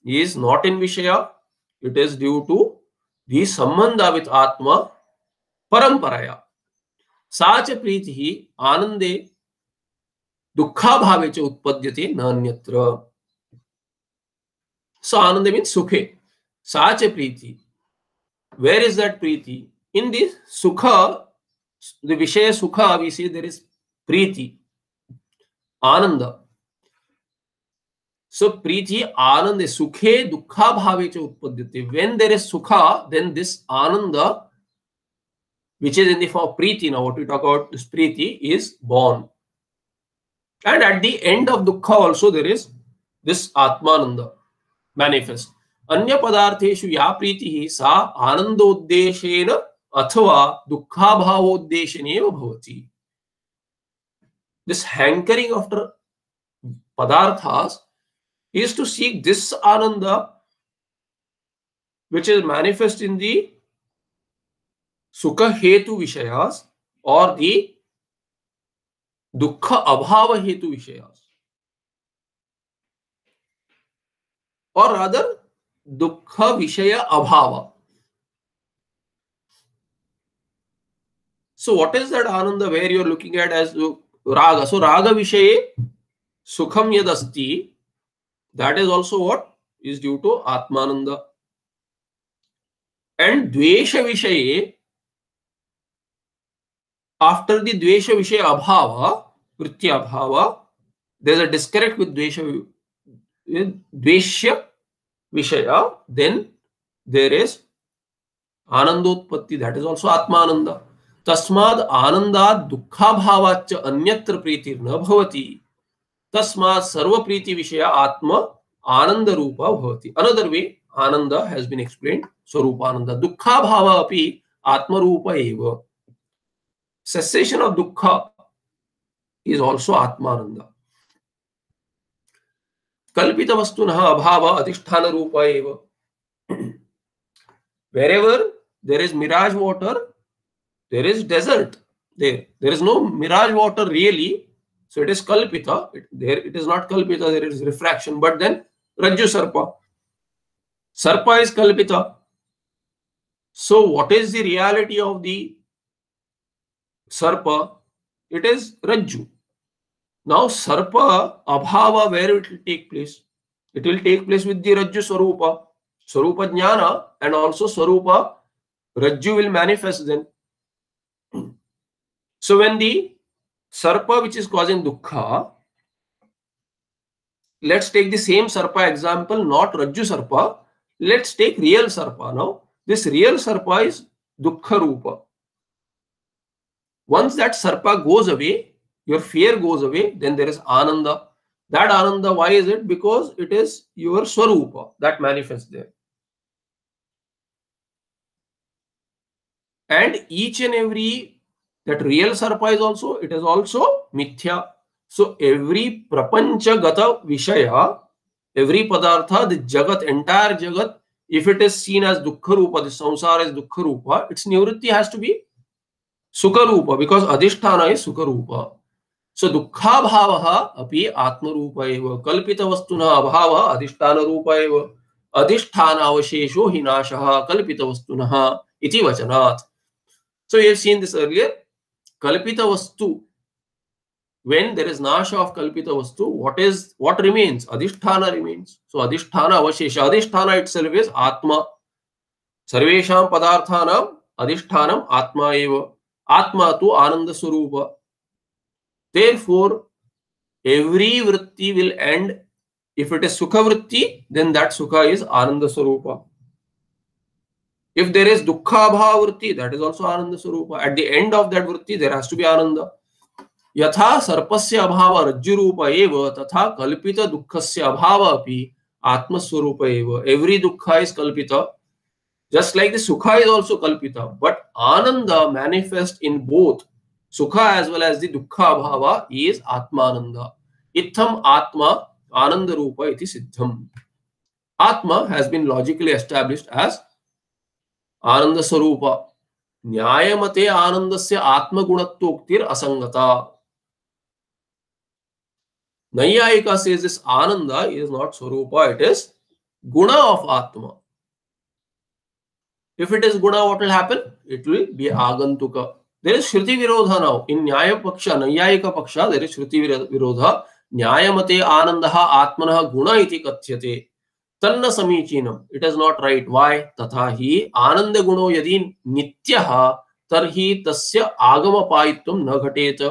is not in vishaya it is due to sambandha संबंधावित आत्मा परंपराया साच प्रीति ही आनंदे दुखा भावे च उत्पद्यते नान्यत्र। सो आनंद मीन सुखे। साच प्रीति। Where is that priti? In the sukha the vishaya सुख वी सी देर इज़ प्रीति। आनंद। सो प्रीति आनंद सुखे दुखा भावे च उत्पद्यते when there is sukha then this ananda which is in the for priti now what we talk about this priti is born and at the end of dukha also there is this atmananda manifest अन्य पदार्थेषु या प्रीति ही सा आनंदोद्देशेन अथवा दुखा भावोद्देशनेव भवति this hankering after padarthas is to seek this ananda which is manifest in the sukha hetu vishayas or the dukkha abhava hetu vishayas. Or rather dukkha vishaya abhava. So what is that ananda where you are looking at as raga? So raga vishaye sukham yad asti that is also what is due to atmananda and dvesha vishaye after the dvesha vishaya abhava vritti abhava there is a disconnect with dvesha dveshya vishaya then there is anandotpatti that is also atmananda तस्माद आनंदात दुःखाभावाच्च अन्यत्र प्रीतिर्न भवति तस्मा सर्व प्रीति विषय आत्म आनंद रूप होती another way ananda has been explain swarupa ananda दुखा भाव अभी आत्म रूप एव। Cessation of dukha is also atmananda कल्पित वस्तु न अभाव अधिष्ठान रूप एव। Wherever there is mirage water there is desert there there is no mirage water really so it is kalpita. It, there it is not kalpita there is refraction. But then rajju sarpa. Sarpa is kalpita. So what is the reality of the sarpa? It is rajju. Now sarpa abhava where it will take place? It will take place with the rajju swarupa. Swarupa jnana and also swarupa rajju will manifest then. So when the sarpa which is causing dukkha, let's take the same sarpa example, not Rajju sarpa. Let's take real sarpa now. This real sarpa is dukkha rupa. Once that sarpa goes away, your fear goes away, then there is ananda. That ananda, why is it? Because it is your swarupa that manifests there. And each and every that real sarpa is also it is also mithya so every prapancha gata vishaya every padartha the jagat entire jagat if it is seen as dukkha rupa the samsara is dukkha rupa its nivritti has to be sukha rupa because adhisthana is sukha rupa so dukkha bhavaha api atma rupa eva kalpita vastuna abhava adhisthana rupa eva adhisthana avashesho hinashah kalpita vastunah iti vachanat so we have seen this earlier kalpita vastu. When there is nasha of kalpita vastu what is what remains? Adhisthana remains. So adhisthana avashesha. Adhisthana itself is atma. Sarvesham padarthanam adhishthanam atma eva. Atma tu ananda therefore every vritti will end. If it is sukha vritti then that sukha is ananda if there is dukkha bhava vritti, that is also ananda surupa. At the end of that vritti, there has to be ananda. Yatha sarpasya abhava rajjurupa eva tatha kalpita dukkhasya abhava api atma swarupa eva. Every dukkha is kalpita. Just like the sukha is also kalpita. But ananda manifest in both sukha as well as the dukkha bhava is atmananda. Itham atma ananda rupa iti siddham. Atma has been logically established as आनंद स्वरूप न्यायमते आनंदस्य आत्मगुणत्वोक्तिर असंगता Nayayika says this Ananda is not Swarupa, it is Guna of Atma. If it is Guna, what will happen? It will be Agantuka. There is Shruti Virodha now. In Nyaya Paksha, Nayayika Paksha, there is Shruti Virodha. Nyayamate Anandaha Atmanaha Guna iti kathyate. ತನ್ನ ಸಮೀಚೀನಂ it is not right why ತಥಾ ಹಿ ಆನಂದ ಗುಣೋ ಯದಿ ನಿತ್ಯ ತರ್ಹಿ ತಸ್ಯ ಆಗಮ ಪಾಯಿತ್ವ ನ ಘಟೇತ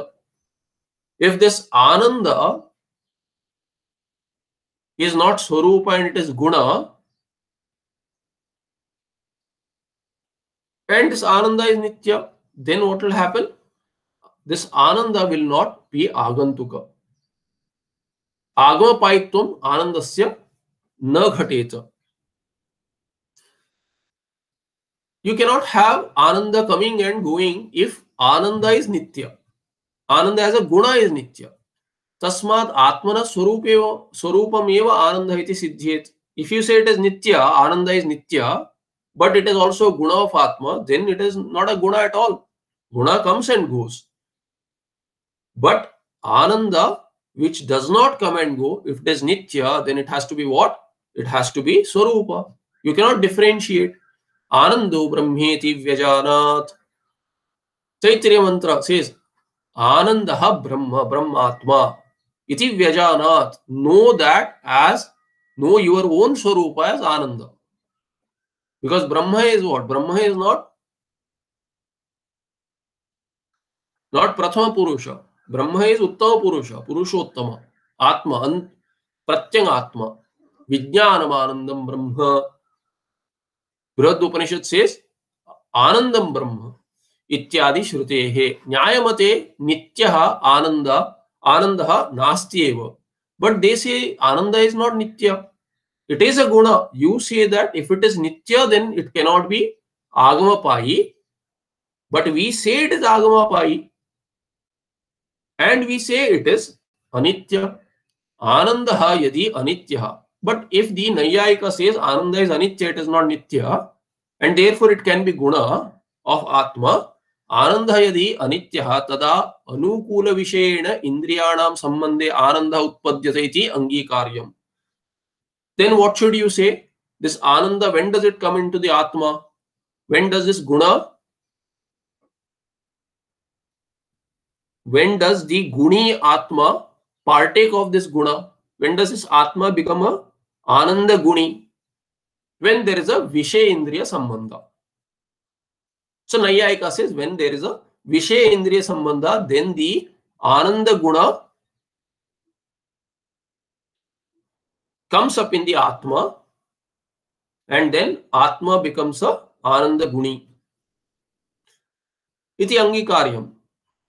if this ananda is not Swarupa and it is Guna. And this Ananda is Nitya. Then what will happen? This Ananda will not be Agantuka. Agama Paitvam Anandasya न घटेत you cannot have ananda coming and going if ananda is nitya Ananda as a guna is nitya. Tasmad atmana swarupeva swarupameva ananda iti siddhyet. If you say it is nitya, ananda is nitya, but it is also guna of atma, then it is not a guna at all. Guna comes and goes. But ananda, which does not come and go, if it is nitya, then it has to be what? It has to be swarupa. You cannot differentiate. Anando brahmeti vyajanat. Taittiriya mantra says, Anandaha brahma, brahmatma. Iti vyajanat. Know that as, know your own swarupa as ananda. Because Brahma is what? Brahma is not not Prathama Purusha. Brahma is Uttama Purusha, Purushottama, Atma, an, Pratyang Atma, विज्ञान आनंदम ब्रह्म। बृहद उपनिषद से आनंदम ब्रह्म इत्यादि श्रुते। न्यायमते नित्य आनंद आनंद नास्ती but this ananda is not nitya. It is a guna. You say that if it is nitya then it cannot be agamapayi but we say it is agamapayi and we say it is anitya. आनंद यदि अनित्य। but if the nayayika says ananda is anitya it is not nitya and therefore it can be guna of atma आनंद यदि अनित्यः तदा अनुकूल विषयेण इन्द्रियाणां सम्बन्धे आनन्दः उत्पद्यते इति अङ्गीकार्यम् then what should you say this ananda when does it come into the atma when does this guna when does the guni atma partake of this guna when does this atma become a ananda guni when there is a vishay indriya sambandha so nayayika says when there is a vishay indriya sambandha then the ananda guna comes up in the Atma and then Atma becomes a Ananda Guni. Iti Angikaryam.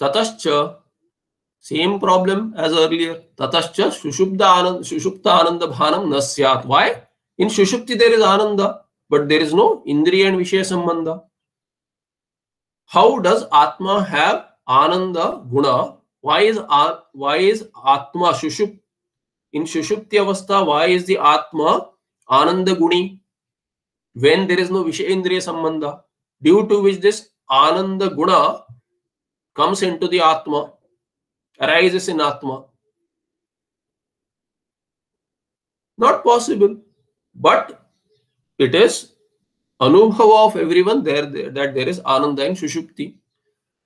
Tatascha, same problem as earlier. Tatascha Shushupta Ananda, Shushupta Ananda Bhanam Nasyat. Why? In Shushupti there is Ananda, but there is no Indriya and Vishaya Sambandha. How does Atma have Ananda Guna? Why is, why is Atma Shushupta in Shushupti Avastha, why is the Atma Ananda Guni? When there is no Vishayendriya Sambandha, due to which this Ananda Guna comes into the Atma, arises in Atma. Not possible, but it is anubhava of everyone there, there that there is ananda and Shushupti.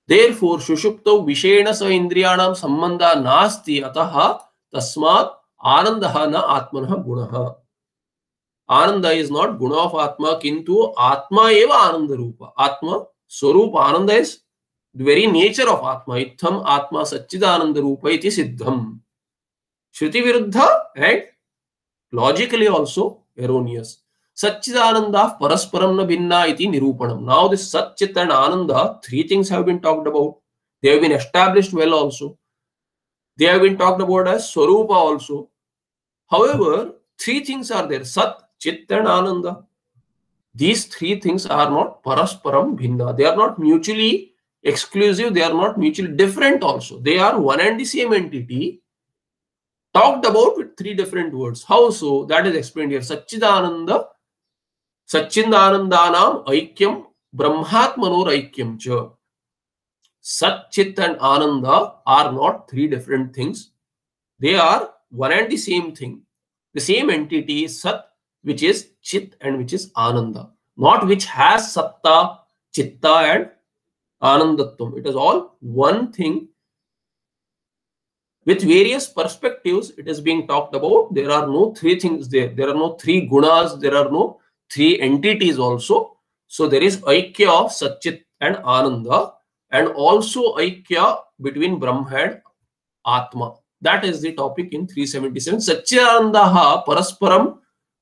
Therefore, Shushupto vishena sa indriyanam sambandha nasti ataha tasmat Ananda na atmanah gunaha. Ananda is not guna of Atma, kintu Atma eva ananda rupa. Atma, swarup, ananda is very nature of Atma, Ittham Atma Satchidananda Rupaiti Siddham. Shruti Viruddha, right? Logically also erroneous. Satchidananda Parasparam na Bhinna iti Nirupanam. Now this Satchit and Ananda, three things have been talked about. They have been established well also. They have been talked about as Swarupa also. However, three things are there. Sat, Chit and Ananda. These three things are not Parasparam Bhinna. They are not mutually exclusive. They are not mutually different also. They are one and the same entity talked about with three different words. How so? That is explained here. Satchidananda, Satchindanandanam Aikyam Brahmatmanor Aikyam cha. Sat, Chit and Ananda are not three different things. They are one and the same thing. The same entity is Sat, which is Chit and which is Ananda, not which has Satta, Chitta and It is all one thing. With various perspectives, it is being talked about. There are no three things there. There are no three gunas. There are no three entities also. So there is Aikya of Satchit and Ananda and also Aikya between Brahma and Atma. That is the topic in 377. Satchidanandaha parasparam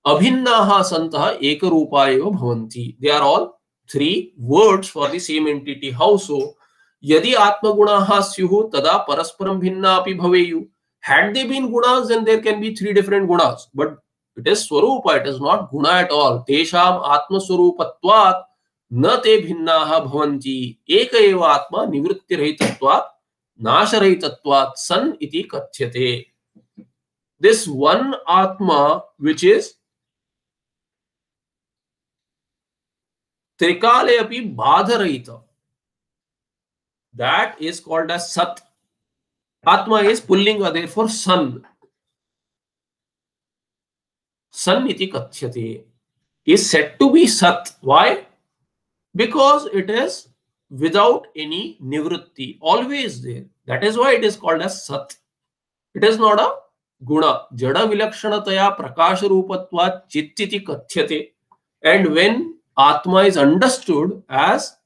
abhinnaha santah ekarupa eva bhavanti. They are all three words for the same entity. How so? Yadi atma gunaha syuhu tada parasparam bhinna api bhaveyu. Had they been gunas, then there can be three different gunas. But it is swarupa, it is not guna at all. Tesham atma न ते भिन्नाः भवन्ति एक एव आत्मा निवृत्तिरहितत्वात् नाशरहितत्वात् सन् इति कथ्यते this one atma which is trikale api badharahita that is called as sat atma is pullinga therefore sun sun iti kathyate is said to be sat why because it is without any nivritti always there that is why it is called as sat it is not a गुण जड़ विलक्षणतया प्रकाश रूपत्वा चित्तिति कथ्यते and when Atma is understood as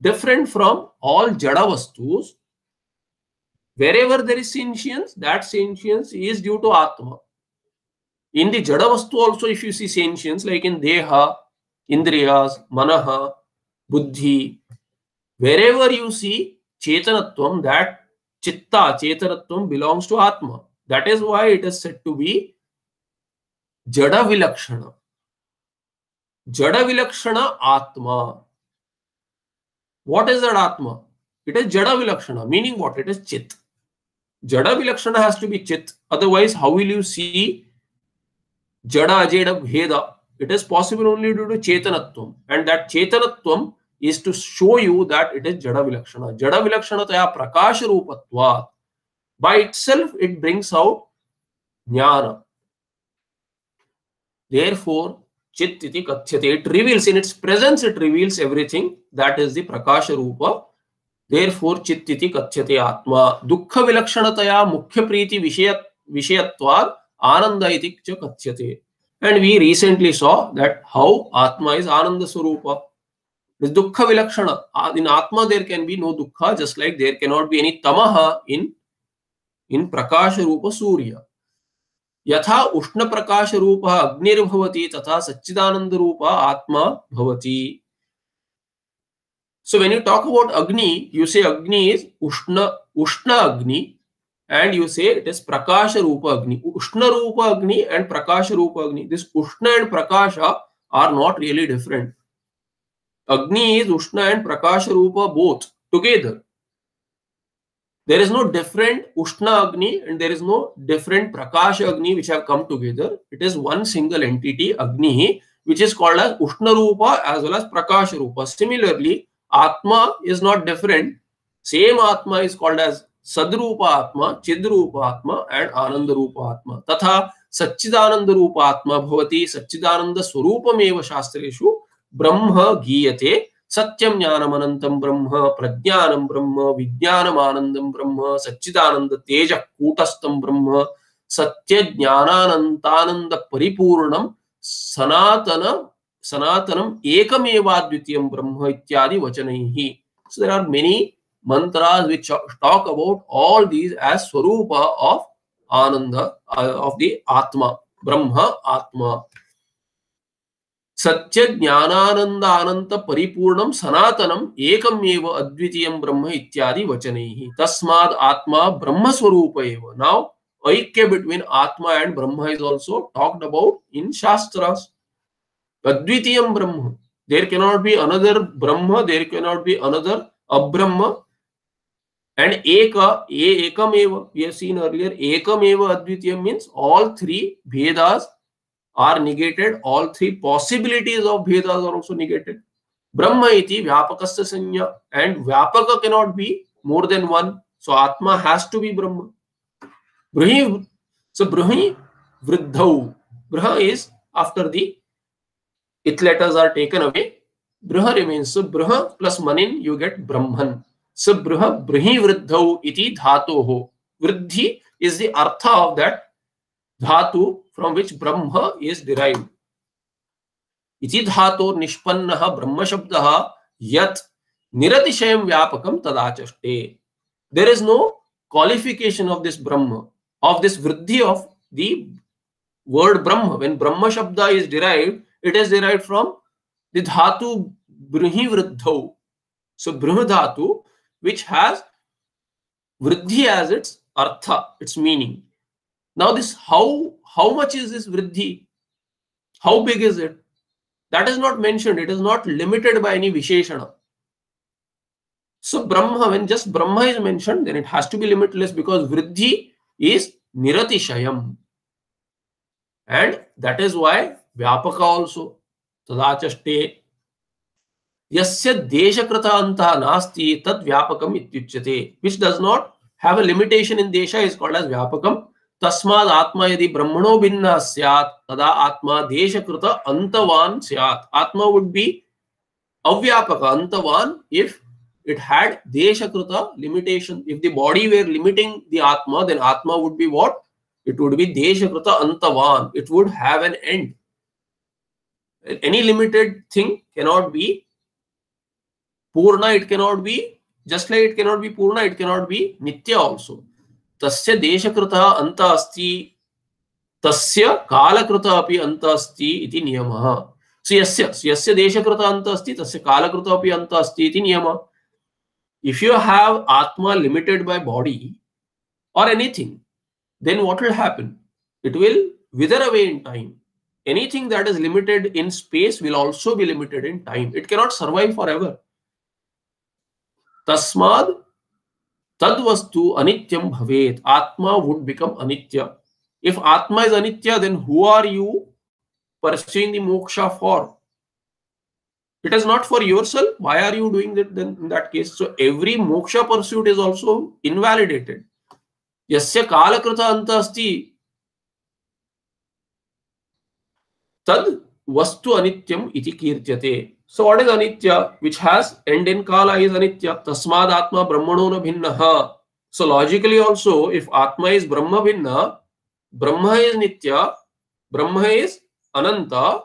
different from all Jada Vastus. Wherever there is sentience, that sentience is due to Atma. In the Jada Vastu also, if you see sentience, like in Deha, Indriyas, Manaha, Buddhi, wherever you see Chetanatvam, that Chitta, Chetanatvam belongs to Atma. That is why it is said to be Jada Vilakshana. Jada Vilakshana Atma. What is that Atma? It is Jada Vilakshana, meaning what? It is Chit. Jada Vilakshana has to be Chit. Otherwise, how will you see Jada Ajeda Bheda? It is possible only due to Chetanatvam. And that Chetanatvam is to show you that it is Jada Vilakshana. Jada Vilakshana Taya Prakash Rupatvat. by itself it brings out jnana therefore chit. It reveals in its presence, it reveals everything. That is the prakasha rupa. Therefore, chit iti katyate atma. Dukkha vilakshanataya mukhya priti vishayatvār anandaitik ananda iti cha. And we recently saw that how atma is ananda surupa. This dukkha vilakshana. Uh, in atma there can be no dukkha, just like there cannot be any tamaha in, in prakasha rupa surya. यथा उष्ण प्रकाश रूप अग्निर्भवती, तथा सच्चिदानंद रूप आत्मा भवती। So when you talk about agni you say agni is ushna ushna agni and you say it is prakasha rupa agni. Ushna रूप अग्नि and Prakash rupa agni this ushna and prakasha are not really different agni is ushna and prakasha rupa both together there is no different Ushna Agni and there is no different Prakash Agni which have come together. It is one single entity, Agni, which is called as Ushna Rupa as well as Prakash Rupa. Similarly, Atma is not different. Same Atma is called as Sadrupa Atma, Chidrupa Atma and Ananda Rupa Atma. Tatha Satchidananda Rupa Atma bhavati Satchidananda Swarupameva Shastreshu Brahma Giyate സത്യം ജ്ഞാനം അനന്തം ബ്രഹ്മ പ്രജ്ഞാനം ബ്രഹ്മ വിജ്ഞാനമാനന്ദം ബ്രഹ്മ സച്ചിദാനന്ദ തേജ കൂട്ടസ്ഥം ബ്രഹ്മ സത്യജ്ഞാനാനന്ദാനന്ദ പരിപൂർണം സനാതന സനാതനം ഏകമേവാദ്വിതീയം ബ്രഹ്മ ഇത്യാദി വചനൈഹി So there are many mantras which talk about all these as swarupa of ananda of the atma brahma atma सत्य ज्ञानानंद अनंत परिपूर्णम सनातनम एकमेव अद्वितीयम ब्रह्म इत्यादि वचनैः। तस्माद् आत्मा ब्रह्म स्वरूप एव। नाउ ऐक्य between atma and Brahman is also talked about in shastras अद्वितीयम Brahma. There can not be another Brahman there can not be another abrahma ekam we have seen earlier, ekam eva advitiyam means all three vedas are negated, all three possibilities of Bhedas are also negated. Brahma iti vyapakasya sanya and vyapaka cannot be more than one. So Atma has to be Brahma. Bruhi, so Bruhi Vriddhau. Bruha is after the it letters are taken away. Bruha remains. So Bruha plus Manin you get Brahman. So Bruha Bruhi Vriddhau iti dhatoho. Vriddhi is the artha of that dhatu from which Brahma is derived. Iti dhato nishpannaha Brahma shabdaha yat niratishayam vyapakam tadachaste. There is no qualification of this Brahma, of this vriddhi of the word Brahma. When Brahma shabda is derived, it is derived from the dhatu brihi vriddho. So brihi dhatu, which has vriddhi as its artha, its meaning. Now this how how much is this vriddhi? How big is it? That is not mentioned. It is not limited by any visheshana. So Brahma, when just Brahma is mentioned, then it has to be limitless because Vriddhi is Niratishayam. And that is why Vyapaka also. Tadachaste यस्य देशकृत अंतः नास्ति तद व्यापकम इत्युच्यते which does not have a limitation in desha is called as vyapakam तस्मा आत्मा यदि ब्रह्मणो भिन्न सैत तदा आत्मा देश कृत अंतवान सैत atma would be avyapaka antavan if it had desha krita limitation if the body were limiting the atma then atma would be what it would be desha krita antavan it would have an end any limited thing cannot be purna it cannot be just like it cannot be purna it cannot be nitya also तस्य देशकृतः अन्त अस्ति, तस्य कालकृतः अपि अंत अस्ति इति नियमः। स्वयस्य स्वयस्य देशकृतः अन्त अस्ति, तस्य कालकृतः अपि अन्त अस्ति इति नियमः। If you have atma limited by body or anything then what will happen it will wither away in time anything that is limited in space will also be limited in time it can not survive forever तस्माद् तद्वस्तु अनित्यम भवेत। Atma would become anitya. If atma is anitya then who are you pursuing the moksha for it is not for yourself are you doing that then in that case so every moksha pursuit is also invalidated यस्य कालकृत अंत अस्ति तद वस्तु अनित्यम इति कीर्त्यते So what is anitya? Which has end in kala is anitya. Tasmad atma brahmano na bhinna. So logically also, if atma is brahma bhinna, brahma is nitya, brahma is ananta,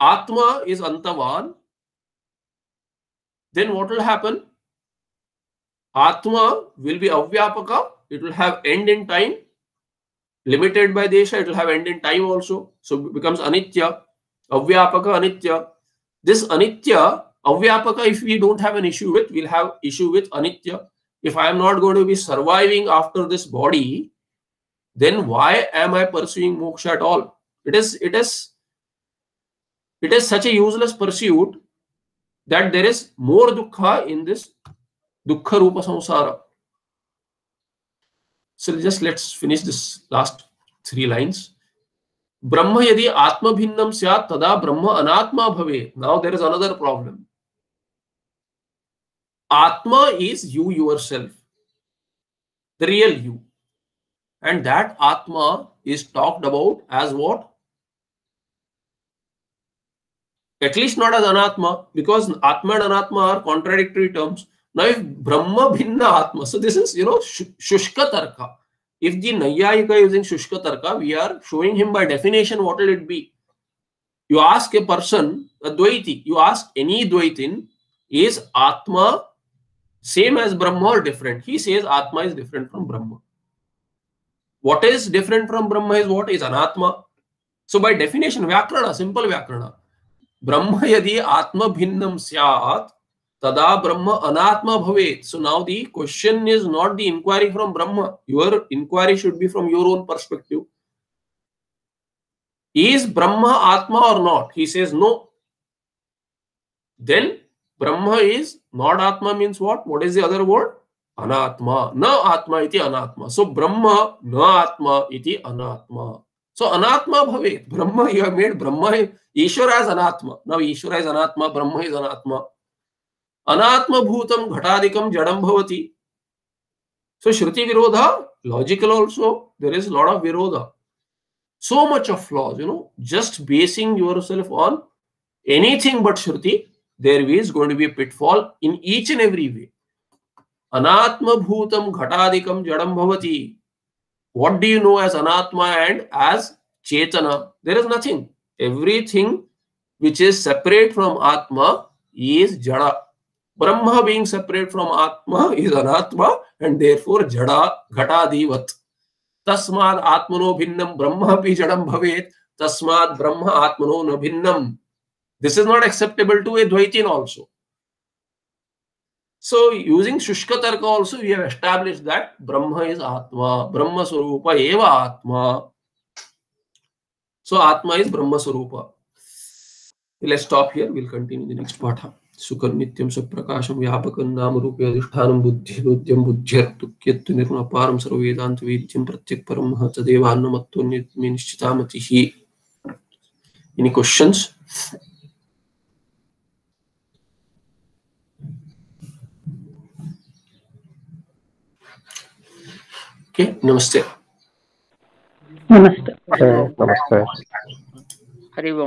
atma is antavan, then what will happen? Atma will be avyapaka, it will have end in time, limited by desha, it will have end in time also. So it becomes anitya, avyapaka, anitya. This anitya, avyapaka, if we don't have an issue with, we'll have issue with anitya. If I am not going to be surviving after this body, then why am I pursuing moksha at all? It is, it is, it is such a useless pursuit that there is more dukkha in this dukkha rupa samsara. So just let's finish this last three lines. ब्रह्म यदि आत्म भिन्नम स्यात् तदा ब्रह्म अनात्मा भवे now there is another problem atma is you yourself the real you and that atma is talked about as what at least not as anatma because atma and anatma are contradictory terms now if brahma bhinna atma so this is you know shushka tarka If the Nayayika using Shushka Tarka, we are showing him by definition what will it be. You ask a person, a Dvaiti, you ask any Dvaitin, is Atma same as Brahma or different? He says Atma is different from Brahma. What is different from Brahma is what is Anatma. So by definition, Vyakrana, simple Vyakrana. Brahma yadi Atma bhinnam syat तदा ब्रह्म अनात्म भवे so now the question is not the inquiry from Brahman. Your inquiry should be from your own perspective is Brahman atma or not he says no then Brahman is not atma means what what is the other word anatma. न आत्मा इति अनात्मा। सो ब्रह्म न आत्मा इति अनात्मा। सो अनात्मा भवे ब्रह्म you have made Brahman Ishvara as anatma. Now Ishvara as anatma, Brahman is अनात्मा। अनात्म भूतम घटाधिकम जड़म भवती। So shruti virodha logical also there is lot of virodha so much of logic you know just basing yourself on anything but shruti there we is going to be pitfall in each and every way अनात्म भूतम घटाधिकम जड़म भवती what do you know as anatma and as chetana there is nothing every which is separate from atma is jada Brahma being separate from Atma is Anatma and therefore Jada Ghatadivat. Tasmad Atmano Bhinnam Brahma pi Jadam Bhavet. Tasmad Brahma Atmano no Bhinnam. This is not acceptable to a Dvaitin also. So using Shushka Tarka also we have established that Brahma is Atma. Brahma Swarupa Eva Atma. So Atma is Brahma Swarupa. Let's stop here. We'll continue the next part. सुखम नित्यम सुख प्रकाशम व्यापक नाम रूपे अधिष्ठान बुद्धि बुद्धिम पारम सर्व वेदांत वेद्यम प्रत्येक परम तदेवान्नमत्व में निश्चिता मति ही इन क्वेश्चंस ओके नमस्ते नमस्ते नमस्ते hari om